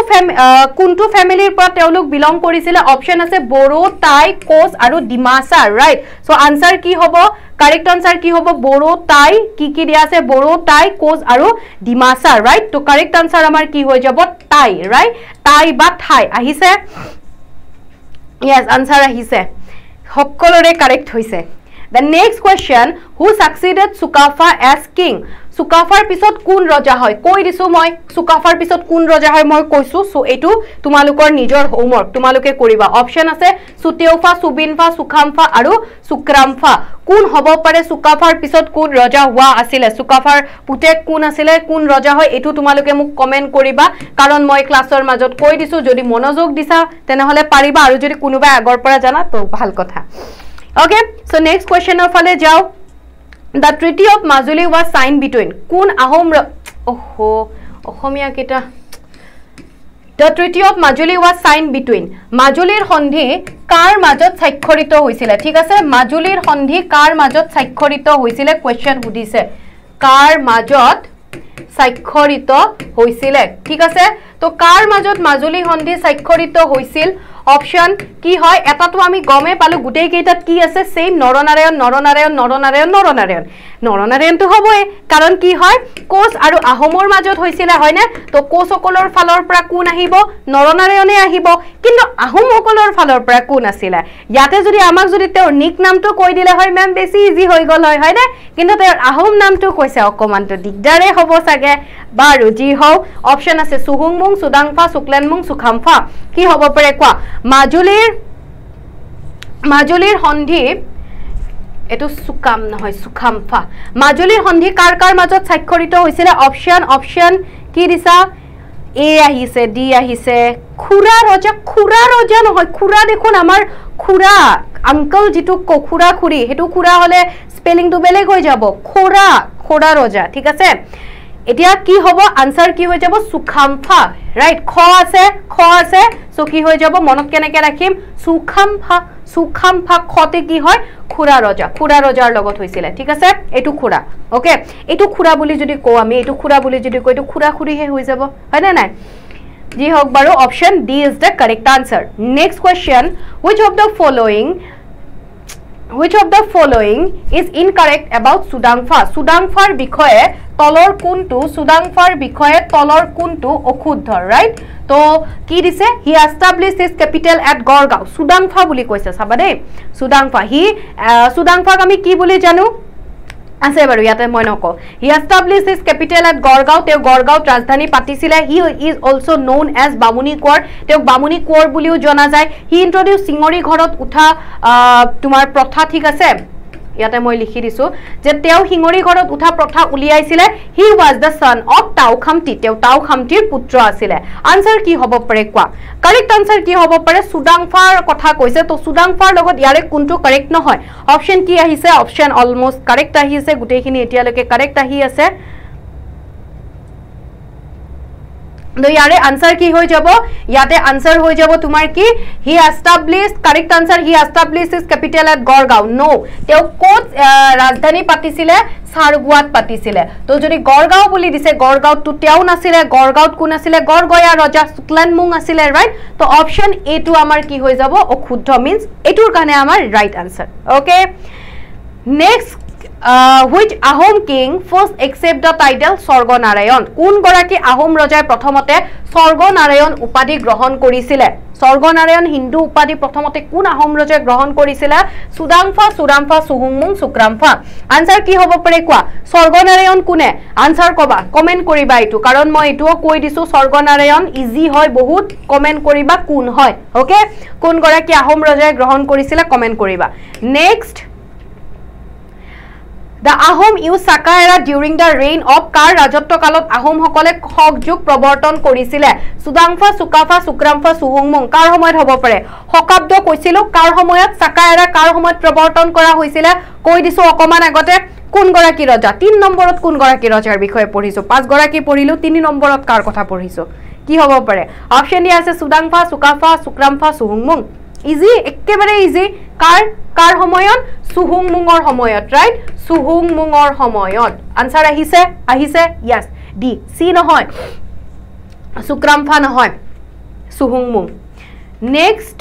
কোনটো ফেমিলিৰ পৰা তেওঁলোক বিলং কৰিছিলে? অপশ্যন আছে বড়ো টাই কোচ আৰু ডিমাচা ৰাইট চ' আনচাৰ কি হ'ব? কাৰেক্ট আনচাৰ কি হ'ব? বড়ো টাই কি কি দিয়া আছে? বড়ো টাই কোচ আৰু ডিমাচা ৰাইট ত' কাৰেক্ট আনচাৰ আমাৰ কি হৈ যাব? টাই ৰাইট টাই বা ঠাই আহিছে? য়েছ আনচাৰ আহিছে। সকলোৰে কাৰেক্ট হৈছে। The next question who succeeded Sukaphaa as king চুকাফাৰ পিছত কোন ৰজা হয়? কৈ দিছোঁ মই। চুকাফাৰ পিছত কোন ৰজা হয় মই কৈছোঁ। চ' এইটো তোমালোকৰ নিজৰ হোমৱৰ্ক তোমালোকে কৰিবা। অপশ্যন আছে চুতেউফা চুবিনফা চুখামফা আৰু চুক্ৰামফা কোন হ'ব পাৰে? চুকাফাৰ পিছত কোন ৰজা হোৱা আছিলে? চুকাফাৰ পুতেক কোন আছিলে? কোন ৰজা হয়? এইটো তোমালোকে মোক কমেণ্ট কৰিবা। কাৰণ মই ক্লাছৰ মাজত কৈ দিছোঁ। যদি মনোযোগ দিছা তেনেহ'লে পাৰিবা। আৰু যদি কোনোবাই আগৰ পৰা জানা তো ভাল কথা। অ'কে চ' নেক্সট কুৱেশ্যনৰ ফালে যাওঁ। The treaty of Majuli was sign between কোন আহোম অহ অসমীয়াকেইটা the treaty of Majuli was sign between মাজুলীৰ সন্ধি কাৰ মাজত স্বাক্ষৰিত হৈছিলে? ঠিক আছে? মাজুলীৰ সন্ধি কাৰ মাজত স্বাক্ষৰিত হৈছিলে? কুৱেশ্যন সুধিছে। কাৰ মাজত স্বাক্ষৰিত হৈছিলে? ঠিক আছে? তো কাৰ মাজত মাজুলী সন্ধি স্বাক্ষৰিত হৈছিল? অপশ্যন কি হয়? এটাতো আমি গমেই পালোঁ। গোটেইকেইটাত কি আছে? ছেইম নৰনাৰায়ণ নৰনাৰায়ণ নৰনাৰায়ণ নৰনাৰায়ণ। নৰনাৰায়ণটো হ'বই। কাৰণ কি হয়? কোচ আৰু আহোমৰ মাজত হৈছিলে হয়নে? তো কোচসকলৰ ফালৰ পৰা কোন আহিব? নৰনাৰায়ণে আহিব। কিন্তু আহোমসকলৰ ফালৰ পৰা কোন আছিলে? ইয়াতে যদি আমাক যদি তেওঁৰ নিক নামটো কৈ দিলে হয় মেম বেছি ইজি হৈ গ'ল হয় হয়নে? কিন্তু তেওঁৰ আহোম নামটো কৈছে অকণমানটো দিগদাৰে হ'ব চাগে। বাৰু যি হওক অপশ্যন আছে চুহুংমুং চুদাংফা শুক্লেনমুং সুখামফা কি হ'ব পাৰে কোৱা? মাজুলীৰ মাজুলীৰ সন্ধি এইটো চুকাম নহয় চুখামফা মাজুলীৰ সন্ধি কাৰ কাৰ মাজত স্বাক্ষৰিত হৈছিলে? অপশ্যন অপশ্যন কি দিছা? এ আহিছে ডি আহিছে। খুৰা ৰজা খুৰা ৰজা নহয় খুৰা দেখোন আমাৰ খুৰা আংকল যিটো খুৰা খুৰী সেইটো খুৰা হ'লে স্পেলিংটো বেলেগ হৈ যাব। খুৰা খুৰা ৰজা ঠিক আছে? এতিয়া কি হ'ব? আনচাৰ কি হৈ যাব? চুখামফা ৰাইট খ আছে খ আছে চ' কি হৈ যাব? মনত কেনেকৈ ৰাখিম? চুখামফা চুখামফা খতে কি হয়? খুৰা ৰজা খুৰা ৰজাৰ লগত হৈছিলে ঠিক আছে? এইটো খুৰা অ'কে এইটো খুৰা বুলি যদি কওঁ আমি এইটো খুৰা বুলি যদি কওঁ এইটো খুৰা খুৰীহে হৈ যাব হয়নে নাই? যি হওক বাৰু option D is the correct answer next question which of the following which of the following is incorrect about Sudangphaa সুদাংফাৰ বিষয়ে তলৰ কোনটো সুদাংফাৰ বিষয়ে তলৰ কোনটো অশুদ্ধ ৰাইট তো কি দিছে he establish his capital at Garhgaon Sudangphaa বুলি কৈছে চাবা দেই সুদাংফা হি সুদাংফাক আমি কি বুলি জানো আছে বাৰু ইয়াতে মই নকওঁ। He establish his capital at Garhgaon তেওঁ গড়গাঁৱত ৰাজধানী পাতিছিলে। He is also' known as Bamuni Konwar. তেওঁক বামুণী কোঁৱৰ বুলিও জনা যায়। হি ইণ্ট্ৰডিউচ চিঙৰি ঘৰত উঠা তোমাৰ প্ৰথা ঠিক আছে। ইয়াতে মই লিখি দিছোঁ যে তেওঁ শিঙৰি ঘৰত উঠা প্ৰথা উলিয়াইছিলে। He was the son of Tao Khamti তেওঁ টাও খামটিৰ পুত্ৰ আছিলে। আনচাৰ কি হ'ব পাৰে কোৱা? কাৰেক্ট আনচাৰ কি হ'ব পাৰে? চুডাংফাৰ কথা কৈছে তো চুডাংফাৰ লগত ইয়াৰে কোনটো কাৰেক্ট নহয়? অপশ্যন কি আহিছে? অপশ্যন অলমষ্ট কাৰেক্ট আহিছে গোটেইখিনি এতিয়ালৈকে কাৰেক্ট আহি আছে। তো ইয়াৰে আনচাৰ কি হৈ যাব? ইয়াতে আনচাৰ হৈ যাব তোমাৰ কি? He establish correct answer he establish is capital at Gargaon no' তেওঁ ক'ত ৰাজধানী পাতিছিলে? চাৰগোৱাত পাতিছিলে। তো যদি গড়গাঁও বুলি দিছে গড়গাঁৱততো তেওঁ নাছিলে গড়গাঁৱত কোন আছিলে? গড়গয়া ৰজা শুক্লানমুং আছিলে ৰাইট তো অপশ্যন এইটো আমাৰ কি হৈ যাব? অশুদ্ধ মিনছ এইটোৰ কাৰণে আমাৰ right answer okay next which Ahom king first except the title Swarganarayan. কোনগৰাকী Ahom ৰজাই প্ৰথমতে স্বৰ্গনাৰায়ণ উপাধি গ্ৰহণ কৰিছিলে? স্বৰ্গনাৰায়ণ হিন্দু উপাধি প্ৰথমতে কোন আহোম ৰজাই গ্ৰহণ কৰিছিলে? চুদাংফা চুৰামফা চুহুংমুং চুক্ৰামফা আনচাৰ কি হ'ব পাৰে কোৱা? স্বৰ্গনাৰায়ণ কোনে? আনচাৰ ক'বা কমেণ্ট কৰিবা এইটো কাৰণ মই এইটোও কৈ দিছোঁ স্বৰ্গনাৰায়ণ ইজি হয় বহুত কমেণ্ট কৰিবা কোন হয় অ'কে কোনগৰাকী আহোম ৰজাই গ্ৰহণ কৰিছিলে কমেণ্ট কৰিবা। Next the Ahom use Saka era during the reign of কাৰ ৰাজত্বকালত আহোমসকলে সংযোগ প্ৰৱৰ্তন কৰিছিলে। চুদাংফা চুকাফা চুক্ৰামফা চুহুংমুং কাৰ সময়ত হ'ব পাৰে? শকাব্দ কৈছিলোঁ কাৰ সময়ত? চাকা এৰা কাৰ সময়ত প্ৰৱৰ্তন কৰা হৈছিলে? কৈ দিছোঁ অকণমান আগতে। কোনগৰাকী ৰজা? তিনি নম্বৰত কোনগৰাকী ৰজাৰ বিষয়ে পঢ়িছোঁ? পাঁচগৰাকী পঢ়িলোঁ তিনি নম্বৰত কাৰ কথা পঢ়িছোঁ? কি হ'ব পাৰে? অপশ্যন দিয়া আছে চুদাংফা চুকাফা চুক্ৰামফা চুহুংমুং ইজি একেবাৰে ইজি কাৰ কাৰ সময়ত? চুহুংমুঙৰ সময়ত ৰাইট চুহুংমুঙৰ সময়ত। আনচাৰ আহিছে? আহিছে? য়াছ ডি চি নহয়। চুক্ৰামফা নহয়। চুহুংমুং next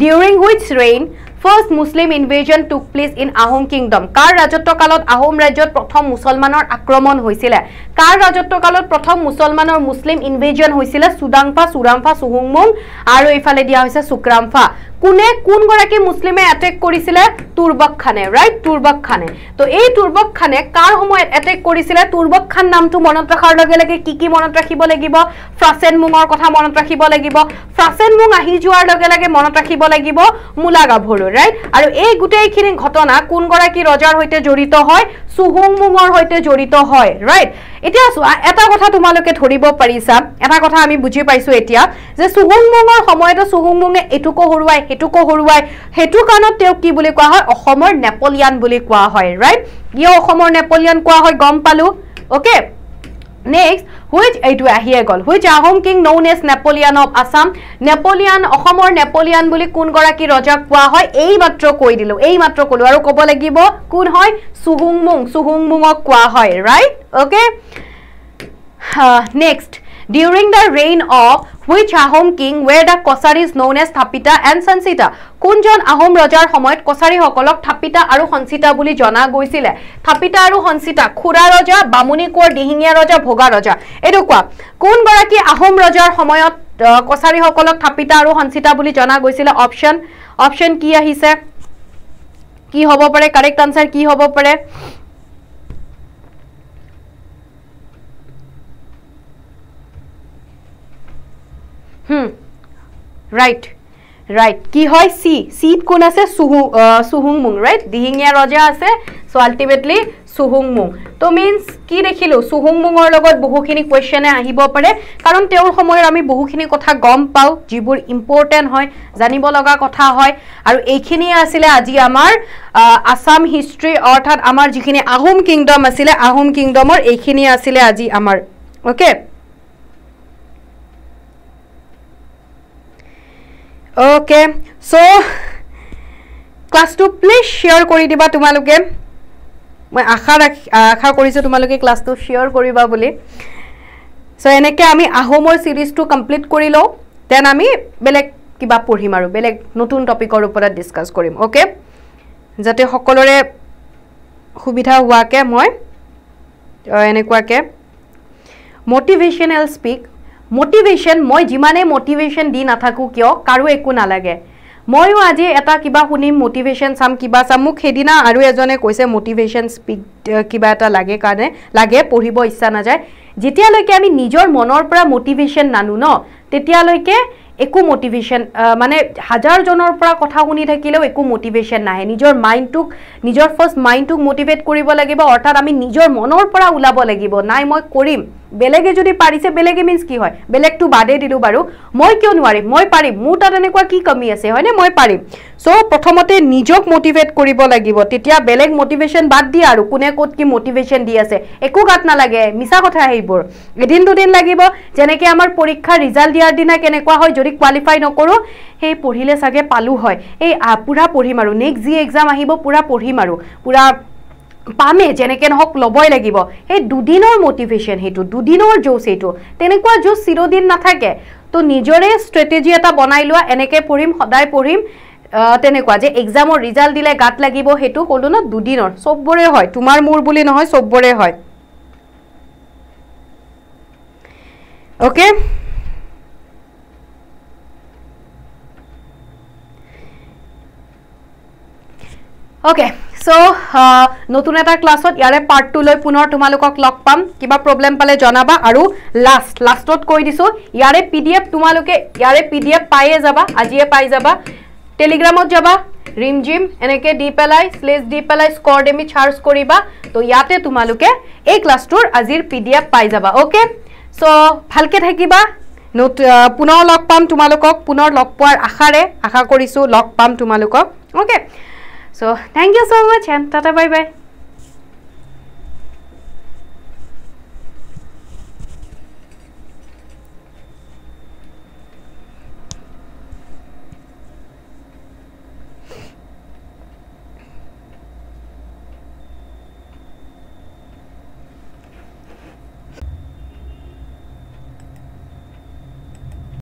during which reign first Muslim invasion took place in Ahom kingdom কাৰ ৰাজত্বকালত আহোম ৰাজ্যত প্ৰথম মুছলমানৰ আক্ৰমণ হৈছিলে কাৰ ৰাজত্বকালত প্ৰথম মুছলমানৰ মুছলিম ইনভেজন হৈছিলে চুদাংফা চুৰামফা চুহুংমুং আৰু এইফালে দিয়া হৈছে চুক্ৰামফা কোনে কোনগৰাকী মুছলিমে এটেক কৰিছিলে? তুৰ্বক খানে ৰাইট তুৰ্বক খানে। তো এই তুৰ্বক খানে কাৰ সময়ত এটেক কৰিছিলে? তুৰ্বক খান নামটো মনত ৰখাৰ লগে লগে কি কি মনত ৰাখিব লাগিব? ফ্ৰাচেন মুঙৰ কথা মনত ৰাখিব লাগিব। ফ্ৰাচেন মুং আহি যোৱাৰ লগে লগে মনত ৰাখিব লাগিব মূলা গাভৰু ৰাইট আৰু এই গোটেইখিনি ঘটনা কোনগৰাকী ৰজাৰ সৈতে জড়িত হয়? চুহুং মুঙৰ সৈতে জড়িত হয় ৰাইট এতিয়া এটা কথা তোমালোকে ধৰিব পাৰিছা এটা কথা আমি বুজি পাইছো এতিয়া যে চুহুং মুঙৰ সময়তো চুহুং মুঙে এইটোকো হৰুৱাই সেইটোকো হৰুৱাই সেইটো কাৰণত তেওঁক কি বুলি কোৱা হয়? অসমৰ নেপলিয়ান বুলি কোৱা হয় ৰাইট কিয় অসমৰ নেপলিয়ান কোৱা হয় গম পালো? অ'কে নেক্সট হুইচ এইটো আহিয়ে গ'ল। Which Ahom king known as Napoleon of Assam Napoleon অসমৰ নেপলিয়ান বুলি কোনগৰাকী ৰজাক কোৱা হয়? এই মাত্ৰ কৈ দিলোঁ এই মাত্ৰ ক'লোঁ। আৰু ক'ব লাগিব কোন হয়? চুহুংমুং চুহুংমুঙক কোৱা হয় right okay next during the reign of which Ahom king were the Kacharis known as Thapita and Sanchita কোনজন আহোম ৰজাৰ সময়ত কছাৰীসকলক থাপিতা আৰু সঞ্চিতা বুলি জনা গৈছিলে? থাপিতা আৰু সঞ্চিতা খুৰা ৰজা বামুণী কোঁৱৰ দিহিঙীয়া ৰজা ভোগা ৰজা। এইটো কোৱা কোনগৰাকী আহোম ৰজাৰ সময়ত কছাৰীসকলক থাপিতা আৰু সঞ্চিতা বুলি জনা গৈছিলে? অপশ্যন অপশ্যন কি আহিছে? কি হ'ব পাৰে? কাৰেক্ট আনচাৰ কি হ'ব পাৰে? ৰাইট ৰাইট কি হয়? চি চিত কোন আছে? চুহু চুহুং মুং ৰাইট দিহিঙীয়া ৰজা আছে। চ' আল্টিমেটলি চুহুং মুং ত' মিনছ কি দেখিলোঁ? চুহুং মুঙৰ লগত বহুখিনি কুৱেশ্যনে আহিব পাৰে। কাৰণ তেওঁৰ সময়ত আমি বহুখিনি কথা গম পাওঁ যিবোৰ ইম্পৰ্টেণ্ট হয় জানিব লগা কথা হয়। আৰু এইখিনিয়ে আছিলে আজি আমাৰ আছাম হিষ্ট্ৰী অৰ্থাৎ আমাৰ যিখিনি আহোম কিংডম আছিলে আহোম কিংডমৰ এইখিনিয়ে আছিলে আজি আমাৰ। অ'কে অ'কে চ' ক্লাছটো প্লিজ শ্বেয়াৰ কৰি দিবা তোমালোকে। মই আশা ৰাখি আশা কৰিছোঁ তোমালোকে ক্লাছটো শ্বেয়াৰ কৰিবা বুলি। চ' এনেকৈ আমি আহোমৰ ছিৰিজটো কমপ্লিট কৰি লওঁ দেন আমি বেলেগ কিবা পঢ়িম আৰু বেলেগ নতুন টপিকৰ ওপৰত ডিছকাছ কৰিম অ'কে যাতে সকলোৰে সুবিধা হোৱাকৈ মই এনেকুৱাকৈ। মটিভেশ্যনেল স্পীক মটিভেশ্যন মই যিমানেই মটিভেশ্যন দি নাথাকোঁ কিয় কাৰো একো নালাগে। ময়ো আজি এটা কিবা শুনিম মটিভেশ্যন চাম কিবা চাম। মোক সেইদিনা আৰু এজনে কৈছে মটিভেশ্যন স্পীক কিবা এটা লাগে কাৰণে লাগে পঢ়িব ইচ্ছা নাযায়। যেতিয়ালৈকে আমি নিজৰ মনৰ পৰা মটিভেশ্যন নানো ন তেতিয়ালৈকে একো মটিভেশ্যন মানে হাজাৰজনৰ পৰা কথা শুনি থাকিলেও একো মটিভেশ্যন নাহে। নিজৰ মাইণ্ডটোক নিজৰ ফাৰ্ষ্ট মাইণ্ডটোক মটিভেট কৰিব লাগিব। অৰ্থাৎ আমি নিজৰ মনৰ পৰা ওলাব লাগিব। নাই মই কৰিম। বেলেগে যদি পাৰিছে বেলেগে মিনছ কি হয়? বেলেগটো বাদেই দিলোঁ বাৰু। মই কিয় নোৱাৰিম? মই পাৰিম। মোৰ তাত এনেকুৱা কি কমি আছে? হয়নে? মই পাৰিম। চ' প্ৰথমতে নিজক মটিভেট কৰিব লাগিব। তেতিয়া বেলেগ মটিভেশ্যন বাদ দিয়া আৰু কোনে ক'ত কি মটিভেশ্যন দি আছে একো গাত নালাগে। মিছা কথা সেইবোৰ। এদিন দুদিন লাগিব। যেনেকৈ আমাৰ পৰীক্ষাৰ ৰিজাল্ট দিয়াৰ দিনা কেনেকুৱা হয় যদি কোৱালিফাই নকৰোঁ সেই পঢ়িলে চাগে পালোঁ হয়। এই পূৰা পঢ়িম আৰু। নেক্সট যি এক্সাম আহিব পূৰা পঢ়িম আৰু। পূৰা পামে যেনেকৈ নহওক ল'বই লাগিব। সেই দুদিনৰ মটিভেশ্যন সেইটো দুদিনৰ জোচ সেইটো। তেনেকুৱা জোচ চিৰদিন নাথাকে। তো নিজৰে ষ্ট্ৰেটেজি এটা বনাই লোৱা এনেকৈ পঢ়িম সদায় পঢ়িম তেনেকুৱা। যে এক্সামৰ ৰিজাল্ট দিলে গাত লাগিব সেইটো ক'লোঁ ন দুদিনৰ। চবৰে হয়। তোমাৰ মোৰ বুলি নহয় চবৰে হয়। অ'কে অ'কে চ' নতুন এটা ক্লাছত ইয়াৰে পাৰ্ট টু লৈ পুনৰ তোমালোকক লগ পাম। কিবা প্ৰব্লেম পালে জনাবা আৰু লাষ্ট লাষ্টত কৈ দিছোঁ ইয়াৰে পি ডি এফ তোমালোকে ইয়াৰে পি ডি এফ পায়ে যাবা আজিয়ে পাই যাবা। টেলিগ্ৰামত যাবা ৰিম জিম এনেকৈ দি পেলাই শ্লেজ দি পেলাই স্ক'ৰ ডেমি চাৰ্জ কৰিবা। তো ইয়াতে তোমালোকে এই ক্লাছটোৰ আজিৰ পি ডি এফ পাই যাবা অ'কে চ' ভালকৈ থাকিবা। পুনৰ লগ পাম তোমালোকক পুনৰ লগ পোৱাৰ আশাৰে আশা কৰিছোঁ লগ পাম তোমালোকক okay so thank you so much and tata bye bye